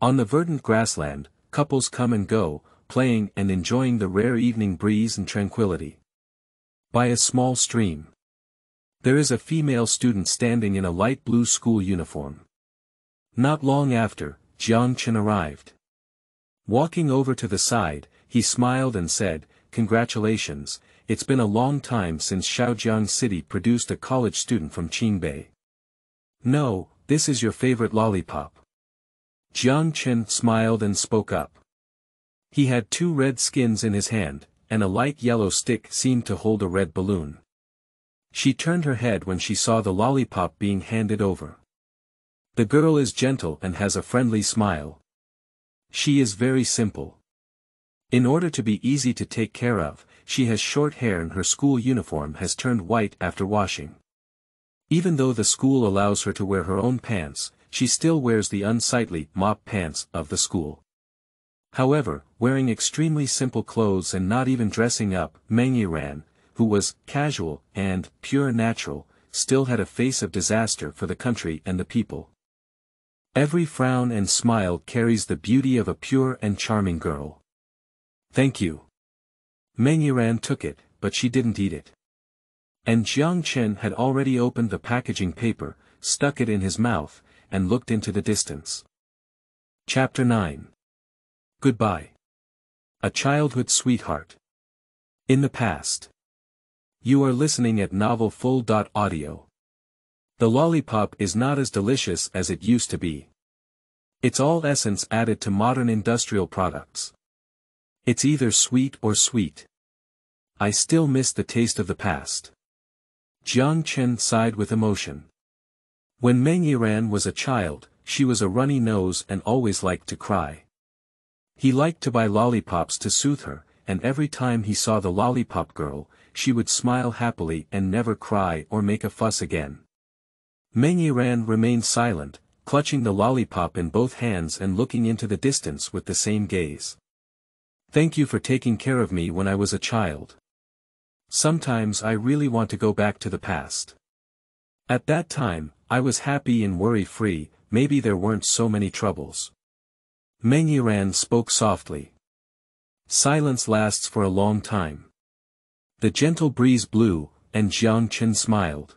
Speaker 1: On the verdant grassland, couples come and go, playing and enjoying the rare evening breeze and tranquility. By a small stream. There is a female student standing in a light blue school uniform. Not long after, Jiang Chen arrived. Walking over to the side, he smiled and said, Congratulations, it's been a long time since Shaojiang City produced a college student from Qingbei. No, this is your favorite lollipop. Jiang Chen smiled and spoke up. He had two red skins in his hand, and a light yellow stick seemed to hold a red balloon. She turned her head when she saw the lollipop being handed over. The girl is gentle and has a friendly smile. She is very simple. In order to be easy to take care of, she has short hair and her school uniform has turned white after washing. Even though the school allows her to wear her own pants, she still wears the unsightly mop pants of the school. However, wearing extremely simple clothes and not even dressing up, Meng Yiran, who was casual and pure natural, still had a face of disaster for the country and the people. Every frown and smile carries the beauty of a pure and charming girl. Thank you. Meng took it, but she didn't eat it. And Jiang Chen had already opened the packaging paper, stuck it in his mouth, and looked into the distance. Chapter 9 Goodbye. A Childhood Sweetheart. In the past. You are listening at novelfull.audio. The lollipop is not as delicious as it used to be. It's all essence added to modern industrial products. It's either sweet or sweet. I still miss the taste of the past. Jiang Chen sighed with emotion. When Meng Yiran was a child, she was a runny nose and always liked to cry. He liked to buy lollipops to soothe her, and every time he saw the lollipop girl, she would smile happily and never cry or make a fuss again. Meng Yiran remained silent, clutching the lollipop in both hands and looking into the distance with the same gaze. Thank you for taking care of me when I was a child. Sometimes I really want to go back to the past. At that time, I was happy and worry-free, maybe there weren't so many troubles. Meng Yiran spoke softly. Silence lasts for a long time. The gentle breeze blew, and Jiang Chen smiled.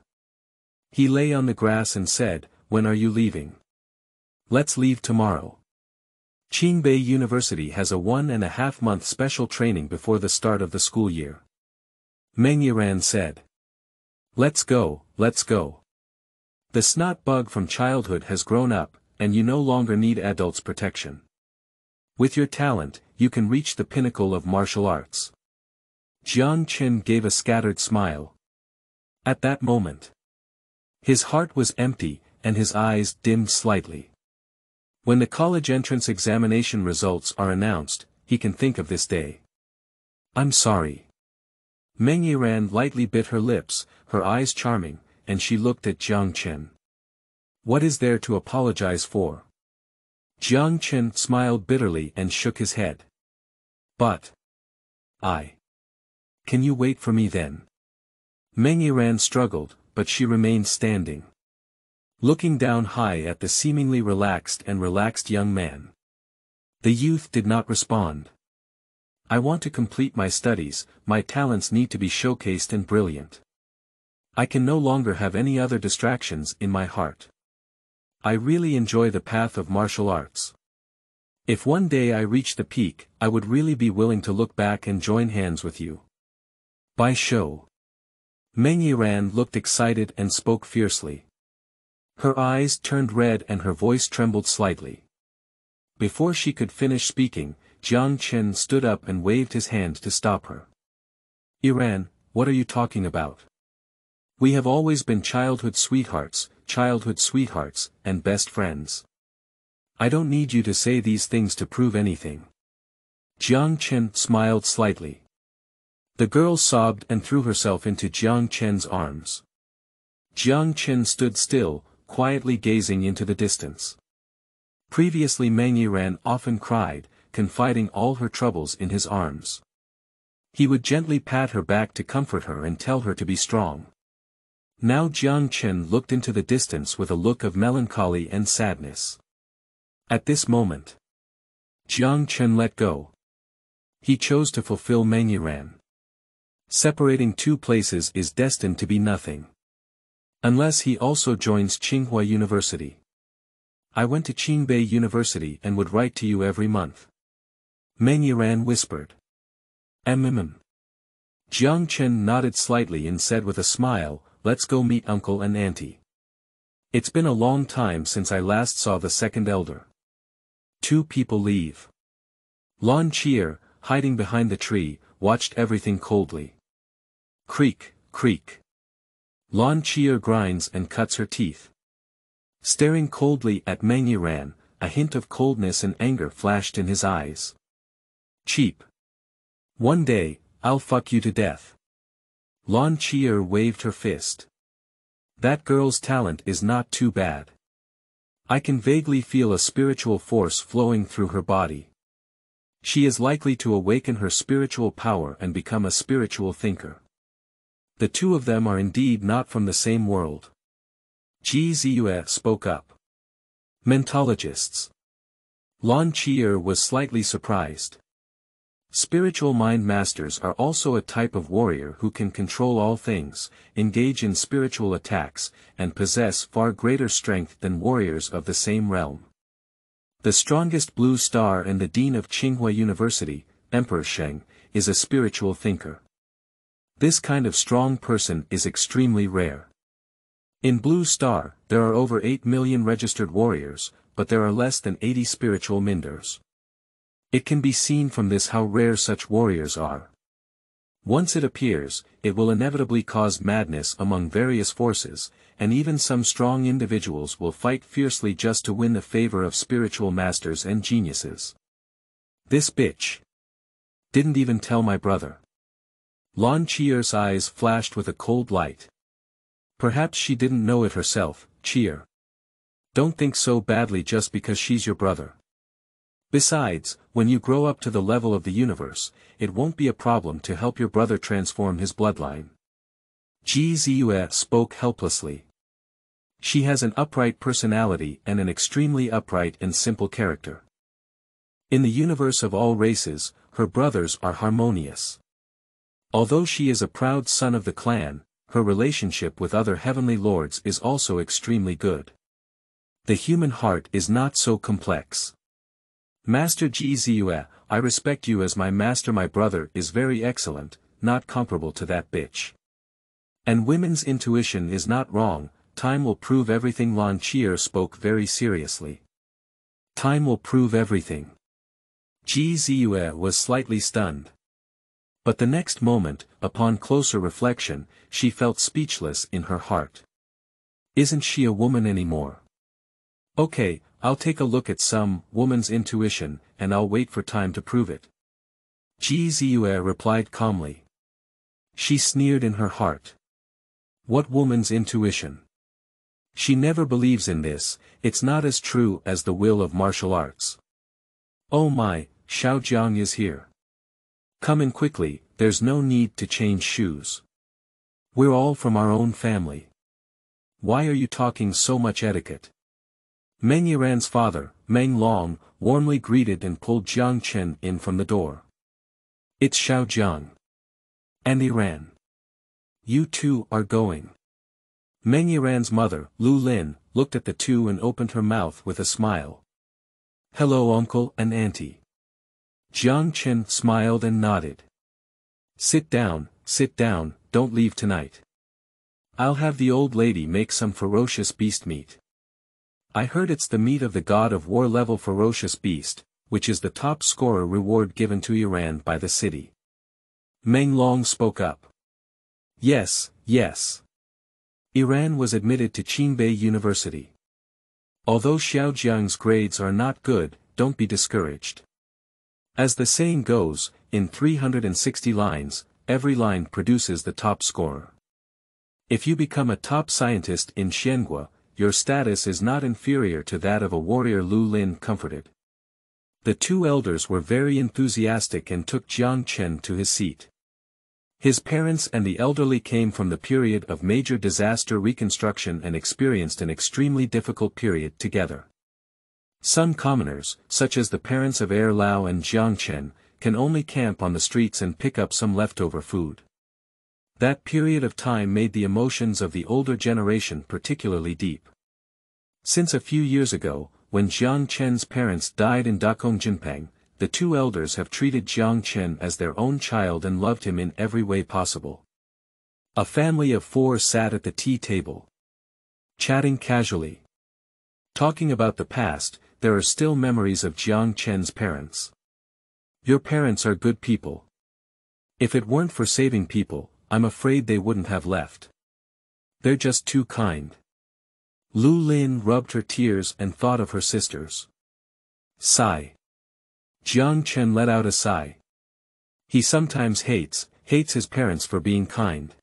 Speaker 1: He lay on the grass and said, When are you leaving? Let's leave tomorrow. Qingbei University has a one and a half month special training before the start of the school year. Meng Yiran said. Let's go, let's go. The snot bug from childhood has grown up, and you no longer need adults' protection. With your talent, you can reach the pinnacle of martial arts. Jiang Chen gave a scattered smile. At that moment. His heart was empty, and his eyes dimmed slightly. When the college entrance examination results are announced, he can think of this day. I'm sorry. Meng Yiran lightly bit her lips, her eyes charming, and she looked at Jiang Chen. What is there to apologize for? Jiang Chen smiled bitterly and shook his head. But. I. Can you wait for me then? Meng Yiran struggled, but she remained standing. Looking down high at the seemingly relaxed and relaxed young man. The youth did not respond. I want to complete my studies, my talents need to be showcased and brilliant. I can no longer have any other distractions in my heart. I really enjoy the path of martial arts. If one day I reach the peak, I would really be willing to look back and join hands with you. By show. Meng Yiran looked excited and spoke fiercely. Her eyes turned red and her voice trembled slightly. Before she could finish speaking, Jiang Chen stood up and waved his hand to stop her. Iran, what are you talking about? We have always been childhood sweethearts, childhood sweethearts, and best friends. I don't need you to say these things to prove anything. Jiang Chen smiled slightly. The girl sobbed and threw herself into Jiang Chen's arms. Jiang Chen stood still, quietly gazing into the distance. Previously Meng Yiran often cried, confiding all her troubles in his arms. He would gently pat her back to comfort her and tell her to be strong. Now Jiang Chen looked into the distance with a look of melancholy and sadness. At this moment, Jiang Chen let go. He chose to fulfill Meng Yiran. Separating two places is destined to be nothing. Unless he also joins Tsinghua University. I went to Qingbei University and would write to you every month. Meng Yiran whispered. Mm. Jiang Chen nodded slightly and said with a smile, let's go meet uncle and auntie. It's been a long time since I last saw the second elder. Two people leave. Lan Qi'er, hiding behind the tree, watched everything coldly. Creak, creak. Lan Qi'er grinds and cuts her teeth. Staring coldly at Meng Yiran, a hint of coldness and anger flashed in his eyes. Cheap. One day, I'll fuck you to death. Lan Qi'er waved her fist. That girl's talent is not too bad. I can vaguely feel a spiritual force flowing through her body. She is likely to awaken her spiritual power and become a spiritual thinker. The two of them are indeed not from the same world. Ji Ziyue spoke up. Mentologists. Lan Qi'er was slightly surprised. Spiritual mind masters are also a type of warrior who can control all things, engage in spiritual attacks, and possess far greater strength than warriors of the same realm. The strongest blue star and the dean of Tsinghua University, Emperor Sheng, is a spiritual thinker. This kind of strong person is extremely rare. In Blue Star, there are over 8 million registered warriors, but there are less than 80 spiritual minders. It can be seen from this how rare such warriors are. Once it appears, it will inevitably cause madness among various forces, and even some strong individuals will fight fiercely just to win the favor of spiritual masters and geniuses. This bitch. Didn't even tell my brother. Lan Qi'er's eyes flashed with a cold light. Perhaps she didn't know it herself, Qi'er. Don't think so badly just because she's your brother. Besides, when you grow up to the level of the universe, it won't be a problem to help your brother transform his bloodline. Ziyue spoke helplessly. She has an upright personality and an extremely upright and simple character. In the universe of all races, her brothers are harmonious. Although she is a proud son of the clan, her relationship with other heavenly lords is also extremely good. The human heart is not so complex. Master Ji Ziyue, I respect you as my master my brother is very excellent, not comparable to that bitch. And women's intuition is not wrong, time will prove everything Lan Qi'er spoke very seriously. Time will prove everything. Ji Ziyue was slightly stunned. But the next moment, upon closer reflection, she felt speechless in her heart. Isn't she a woman anymore? Okay, I'll take a look at some woman's intuition, and I'll wait for time to prove it. Ji Ziyue replied calmly. She sneered in her heart. What woman's intuition? She never believes in this, it's not as true as the will of martial arts. Oh my, Xiao Jiang is here. Come in quickly, there's no need to change shoes. We're all from our own family. Why are you talking so much etiquette? Meng Yiran's father, Meng Long, warmly greeted and pulled Jiang Chen in from the door. It's Xiao Jiang. And Yiran. You two are going. Meng Yiran's mother, Lu Lin, looked at the two and opened her mouth with a smile. Hello uncle and auntie. Jiang Chen smiled and nodded. Sit down, sit down, don't leave tonight. I'll have the old lady make some ferocious beast meat. I heard it's the meat of the god of war level ferocious beast, which is the top scorer reward given to Iran by the city. Meng Long spoke up. Yes, yes. Iran was admitted to Qingbei University. Although Xiaojiang's grades are not good, don't be discouraged. As the saying goes, in 360 lines, every line produces the top scorer. If you become a top scientist in Xiangua, your status is not inferior to that of a warrior Lu Lin comforted. The two elders were very enthusiastic and took Jiang Chen to his seat. His parents and the elderly came from the period of major disaster reconstruction and experienced an extremely difficult period together. Some commoners, such as the parents of Er Lao and Jiang Chen, can only camp on the streets and pick up some leftover food. That period of time made the emotions of the older generation particularly deep. Since a few years ago, when Jiang Chen's parents died in Dakong Jinpeng, the two elders have treated Jiang Chen as their own child and loved him in every way possible. A family of four sat at the tea table. Chatting casually. Talking about the past, there are still memories of Jiang Chen's parents. Your parents are good people. If it weren't for saving people, I'm afraid they wouldn't have left. They're just too kind. Lu Lin rubbed her tears and thought of her sisters. Sigh. Jiang Chen let out a sigh. He sometimes hates, hates his parents for being kind.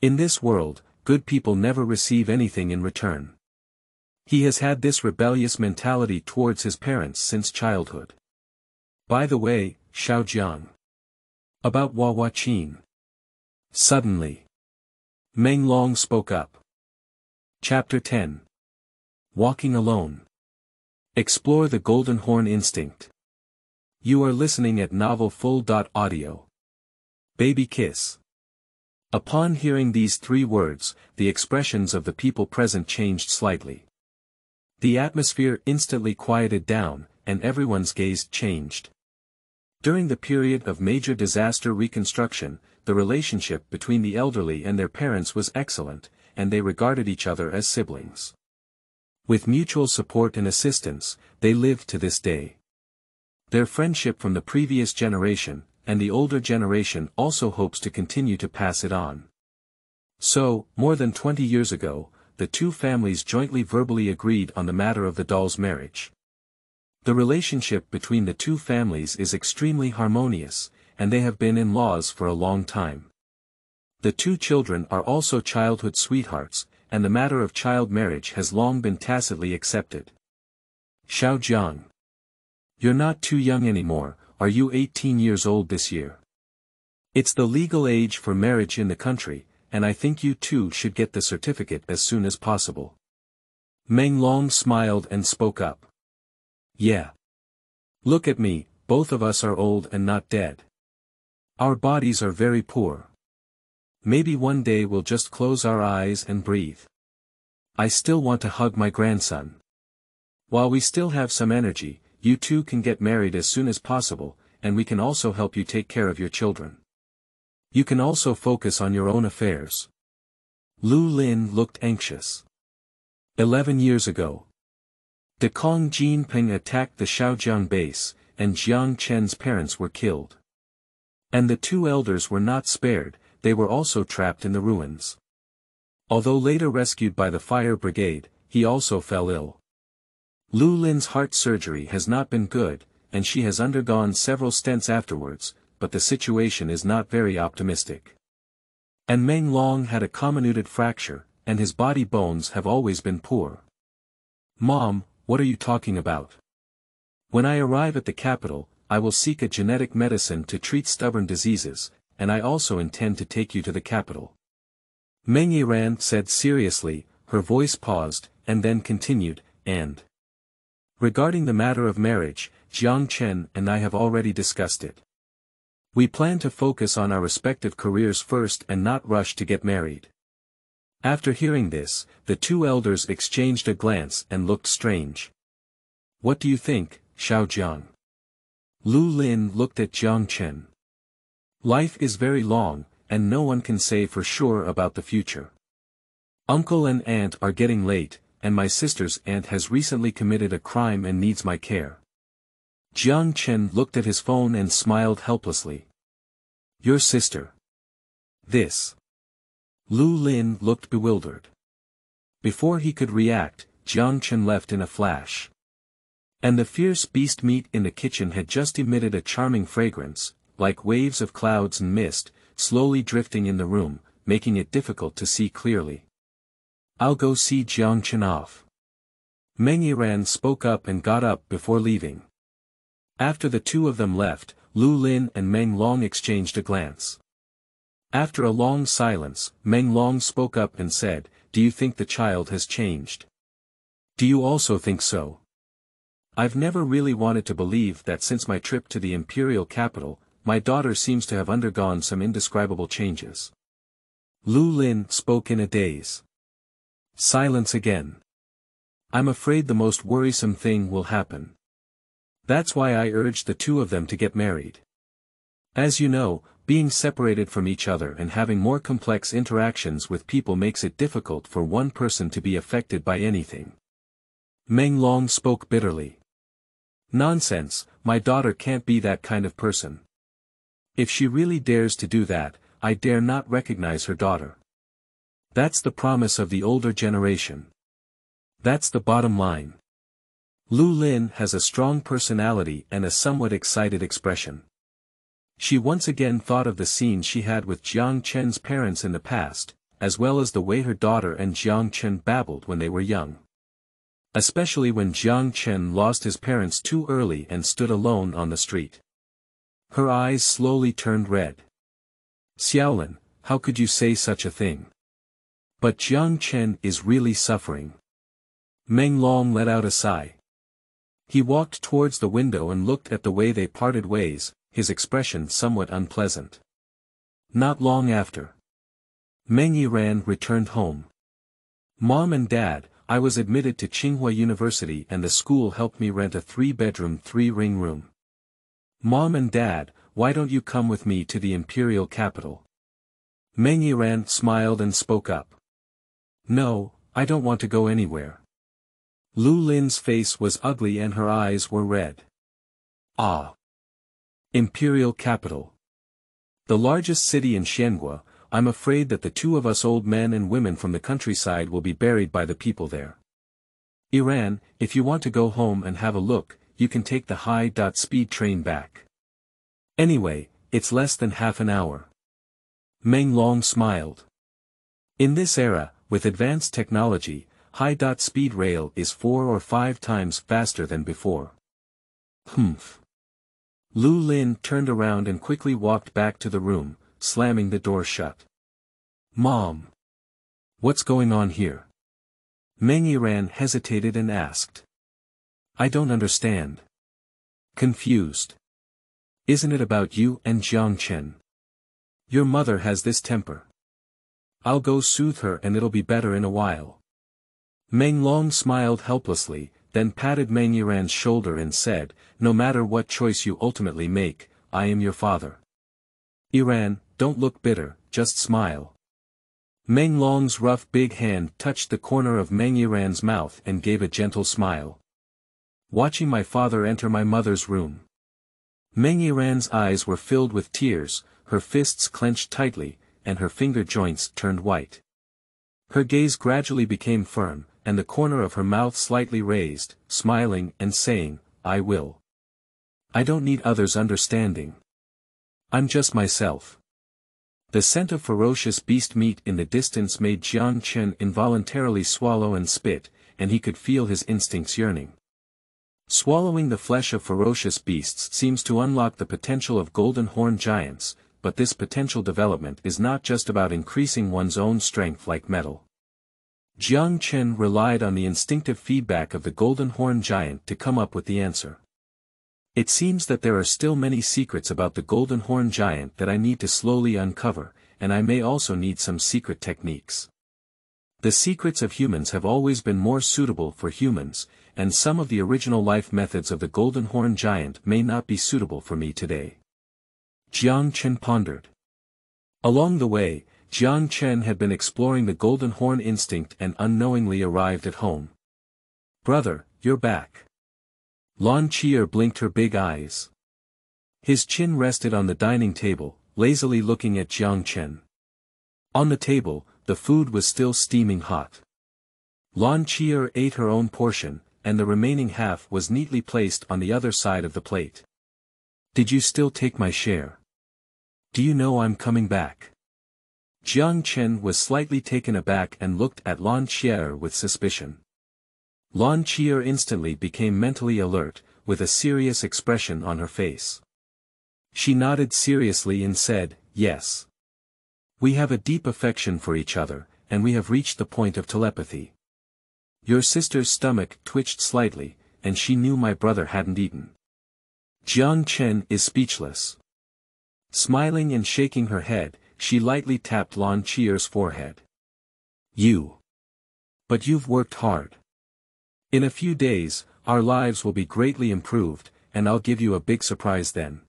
Speaker 1: In this world, good people never receive anything in return. He has had this rebellious mentality towards his parents since childhood. By the way, Xiao Jiang. About Hua Huaqin. Suddenly. Meng Long spoke up. Chapter 10. Walking Alone. Explore the Golden Horn Instinct. You are listening at Novel Full. Audio. Baby Kiss. Upon hearing these three words, the expressions of the people present changed slightly. The atmosphere instantly quieted down, and everyone's gaze changed. During the period of major disaster reconstruction, the relationship between the elderly and their parents was excellent, and they regarded each other as siblings. With mutual support and assistance, they lived to this day. Their friendship from the previous generation, and the older generation also hopes to continue to pass it on. So, more than 20 years ago, the two families jointly verbally agreed on the matter of the doll's marriage. The relationship between the two families is extremely harmonious, and they have been in laws for a long time. The two children are also childhood sweethearts, and the matter of child marriage has long been tacitly accepted. Xiao Jiang you're not too young anymore, are you 18 years old this year? It's the legal age for marriage in the country, and I think you too should get the certificate as soon as possible. Meng Long smiled and spoke up. Yeah. Look at me, both of us are old and not dead. Our bodies are very poor. Maybe one day we'll just close our eyes and breathe. I still want to hug my grandson. While we still have some energy, you two can get married as soon as possible, and we can also help you take care of your children. You can also focus on your own affairs. Lu Lin looked anxious. Eleven years ago. Dakong Jinpeng attacked the Xiaojiang base, and Jiang Chen's parents were killed. And the two elders were not spared, they were also trapped in the ruins. Although later rescued by the fire brigade, he also fell ill. Lu Lin's heart surgery has not been good, and she has undergone several stents afterwards, but the situation is not very optimistic. And Meng Long had a comminuted fracture, and his body bones have always been poor. Mom, what are you talking about? When I arrive at the capital, I will seek a genetic medicine to treat stubborn diseases, and I also intend to take you to the capital. Meng Yiran said seriously, her voice paused, and then continued, and. Regarding the matter of marriage, Jiang Chen and I have already discussed it. We plan to focus on our respective careers first and not rush to get married. After hearing this, the two elders exchanged a glance and looked strange. What do you think, Xiao Jiang? Lu Lin looked at Jiang Chen. Life is very long, and no one can say for sure about the future. Uncle and aunt are getting late, and my sister's aunt has recently committed a crime and needs my care. Jiang Chen looked at his phone and smiled helplessly. Your sister. This. Lu Lin looked bewildered. Before he could react, Jiang Chen left in a flash. And the fierce beast meat in the kitchen had just emitted a charming fragrance, like waves of clouds and mist, slowly drifting in the room, making it difficult to see clearly. I'll go see Jiang Chen off. Meng Yiran spoke up and got up before leaving. After the two of them left, Lu Lin and Meng Long exchanged a glance. After a long silence, Meng Long spoke up and said, Do you think the child has changed? Do you also think so? I've never really wanted to believe that since my trip to the imperial capital, my daughter seems to have undergone some indescribable changes. Lu Lin spoke in a daze. Silence again. I'm afraid the most worrisome thing will happen. That's why I urged the two of them to get married. As you know, being separated from each other and having more complex interactions with people makes it difficult for one person to be affected by anything. Meng Long spoke bitterly. Nonsense, my daughter can't be that kind of person. If she really dares to do that, I dare not recognize her daughter. That's the promise of the older generation. That's the bottom line. Lu Lin has a strong personality and a somewhat excited expression. She once again thought of the scene she had with Jiang Chen's parents in the past, as well as the way her daughter and Jiang Chen babbled when they were young. Especially when Jiang Chen lost his parents too early and stood alone on the street. Her eyes slowly turned red. Xiaolin, how could you say such a thing? But Jiang Chen is really suffering. Meng Long let out a sigh. He walked towards the window and looked at the way they parted ways, his expression somewhat unpleasant. Not long after. Meng Yiran returned home. Mom and Dad, I was admitted to Tsinghua University and the school helped me rent a three-bedroom three-ring room. Mom and Dad, why don't you come with me to the imperial capital? Meng Yiran smiled and spoke up. No, I don't want to go anywhere. Lu Lin's face was ugly and her eyes were red. Ah. Imperial capital. The largest city in Xianghua, I'm afraid that the two of us old men and women from the countryside will be buried by the people there. Iran, if you want to go home and have a look, you can take the high-speed train back. Anyway, it's less than half an hour. Meng Long smiled. In this era, with advanced technology, high-speed rail is four or five times faster than before. Humph. Lu Lin turned around and quickly walked back to the room, slamming the door shut. Mom! What's going on here? Meng Yiran hesitated and asked. I don't understand. Confused. Isn't it about you and Jiang Chen? Your mother has this temper. I'll go soothe her and it'll be better in a while. Meng Long smiled helplessly, then patted Meng shoulder and said, No matter what choice you ultimately make, I am your father. Iran, don't look bitter, just smile. Meng Long's rough big hand touched the corner of Meng Yiran's mouth and gave a gentle smile. Watching my father enter my mother's room. Meng Yiran's eyes were filled with tears, her fists clenched tightly, and her finger joints turned white. Her gaze gradually became firm, and the corner of her mouth slightly raised, smiling and saying, I will. I don't need others' understanding. I'm just myself. The scent of ferocious beast meat in the distance made Jiang Chen involuntarily swallow and spit, and he could feel his instincts yearning. Swallowing the flesh of ferocious beasts seems to unlock the potential of golden horn giants, but this potential development is not just about increasing one's own strength like metal. Jiang Chen relied on the instinctive feedback of the golden horn giant to come up with the answer. It seems that there are still many secrets about the golden horn giant that I need to slowly uncover, and I may also need some secret techniques. The secrets of humans have always been more suitable for humans, and some of the original life methods of the golden horn giant may not be suitable for me today. Jiang Chen pondered. Along the way, Jiang Chen had been exploring the golden horn instinct and unknowingly arrived at home. Brother, you're back. Lan Qier blinked her big eyes. His chin rested on the dining table, lazily looking at Jiang Chen. On the table, the food was still steaming hot. Lan Qier ate her own portion, and the remaining half was neatly placed on the other side of the plate. Did you still take my share? Do you know I'm coming back? Jiang Chen was slightly taken aback and looked at Lan Qier with suspicion. Lan Qier instantly became mentally alert, with a serious expression on her face. She nodded seriously and said, yes. We have a deep affection for each other, and we have reached the point of telepathy. Your sister's stomach twitched slightly, and she knew my brother hadn't eaten. Jiang Chen is speechless. Smiling and shaking her head, she lightly tapped Lan Qier's forehead. You. But you've worked hard. In a few days, our lives will be greatly improved, and I'll give you a big surprise then.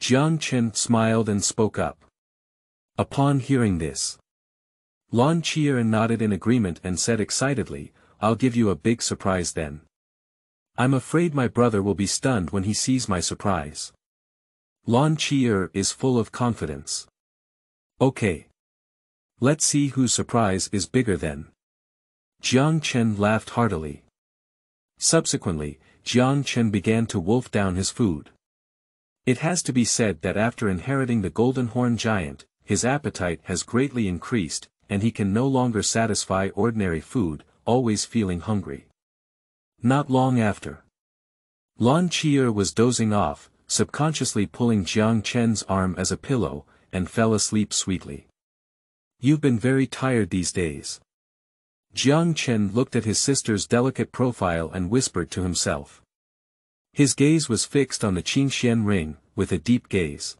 Speaker 1: Jiang Chen smiled and spoke up. Upon hearing this, Lan Qier nodded in agreement and said excitedly, I'll give you a big surprise then. I'm afraid my brother will be stunned when he sees my surprise. Lan Qier is full of confidence. Okay. Let's see whose surprise is bigger then. Jiang Chen laughed heartily. Subsequently, Jiang Chen began to wolf down his food. It has to be said that after inheriting the golden horn giant, his appetite has greatly increased, and he can no longer satisfy ordinary food, always feeling hungry. Not long after. Lan Qier was dozing off, subconsciously pulling Jiang Chen's arm as a pillow, and fell asleep sweetly. You've been very tired these days. Jiang Chen looked at his sister's delicate profile and whispered to himself. His gaze was fixed on the Qingxian ring, with a deep gaze.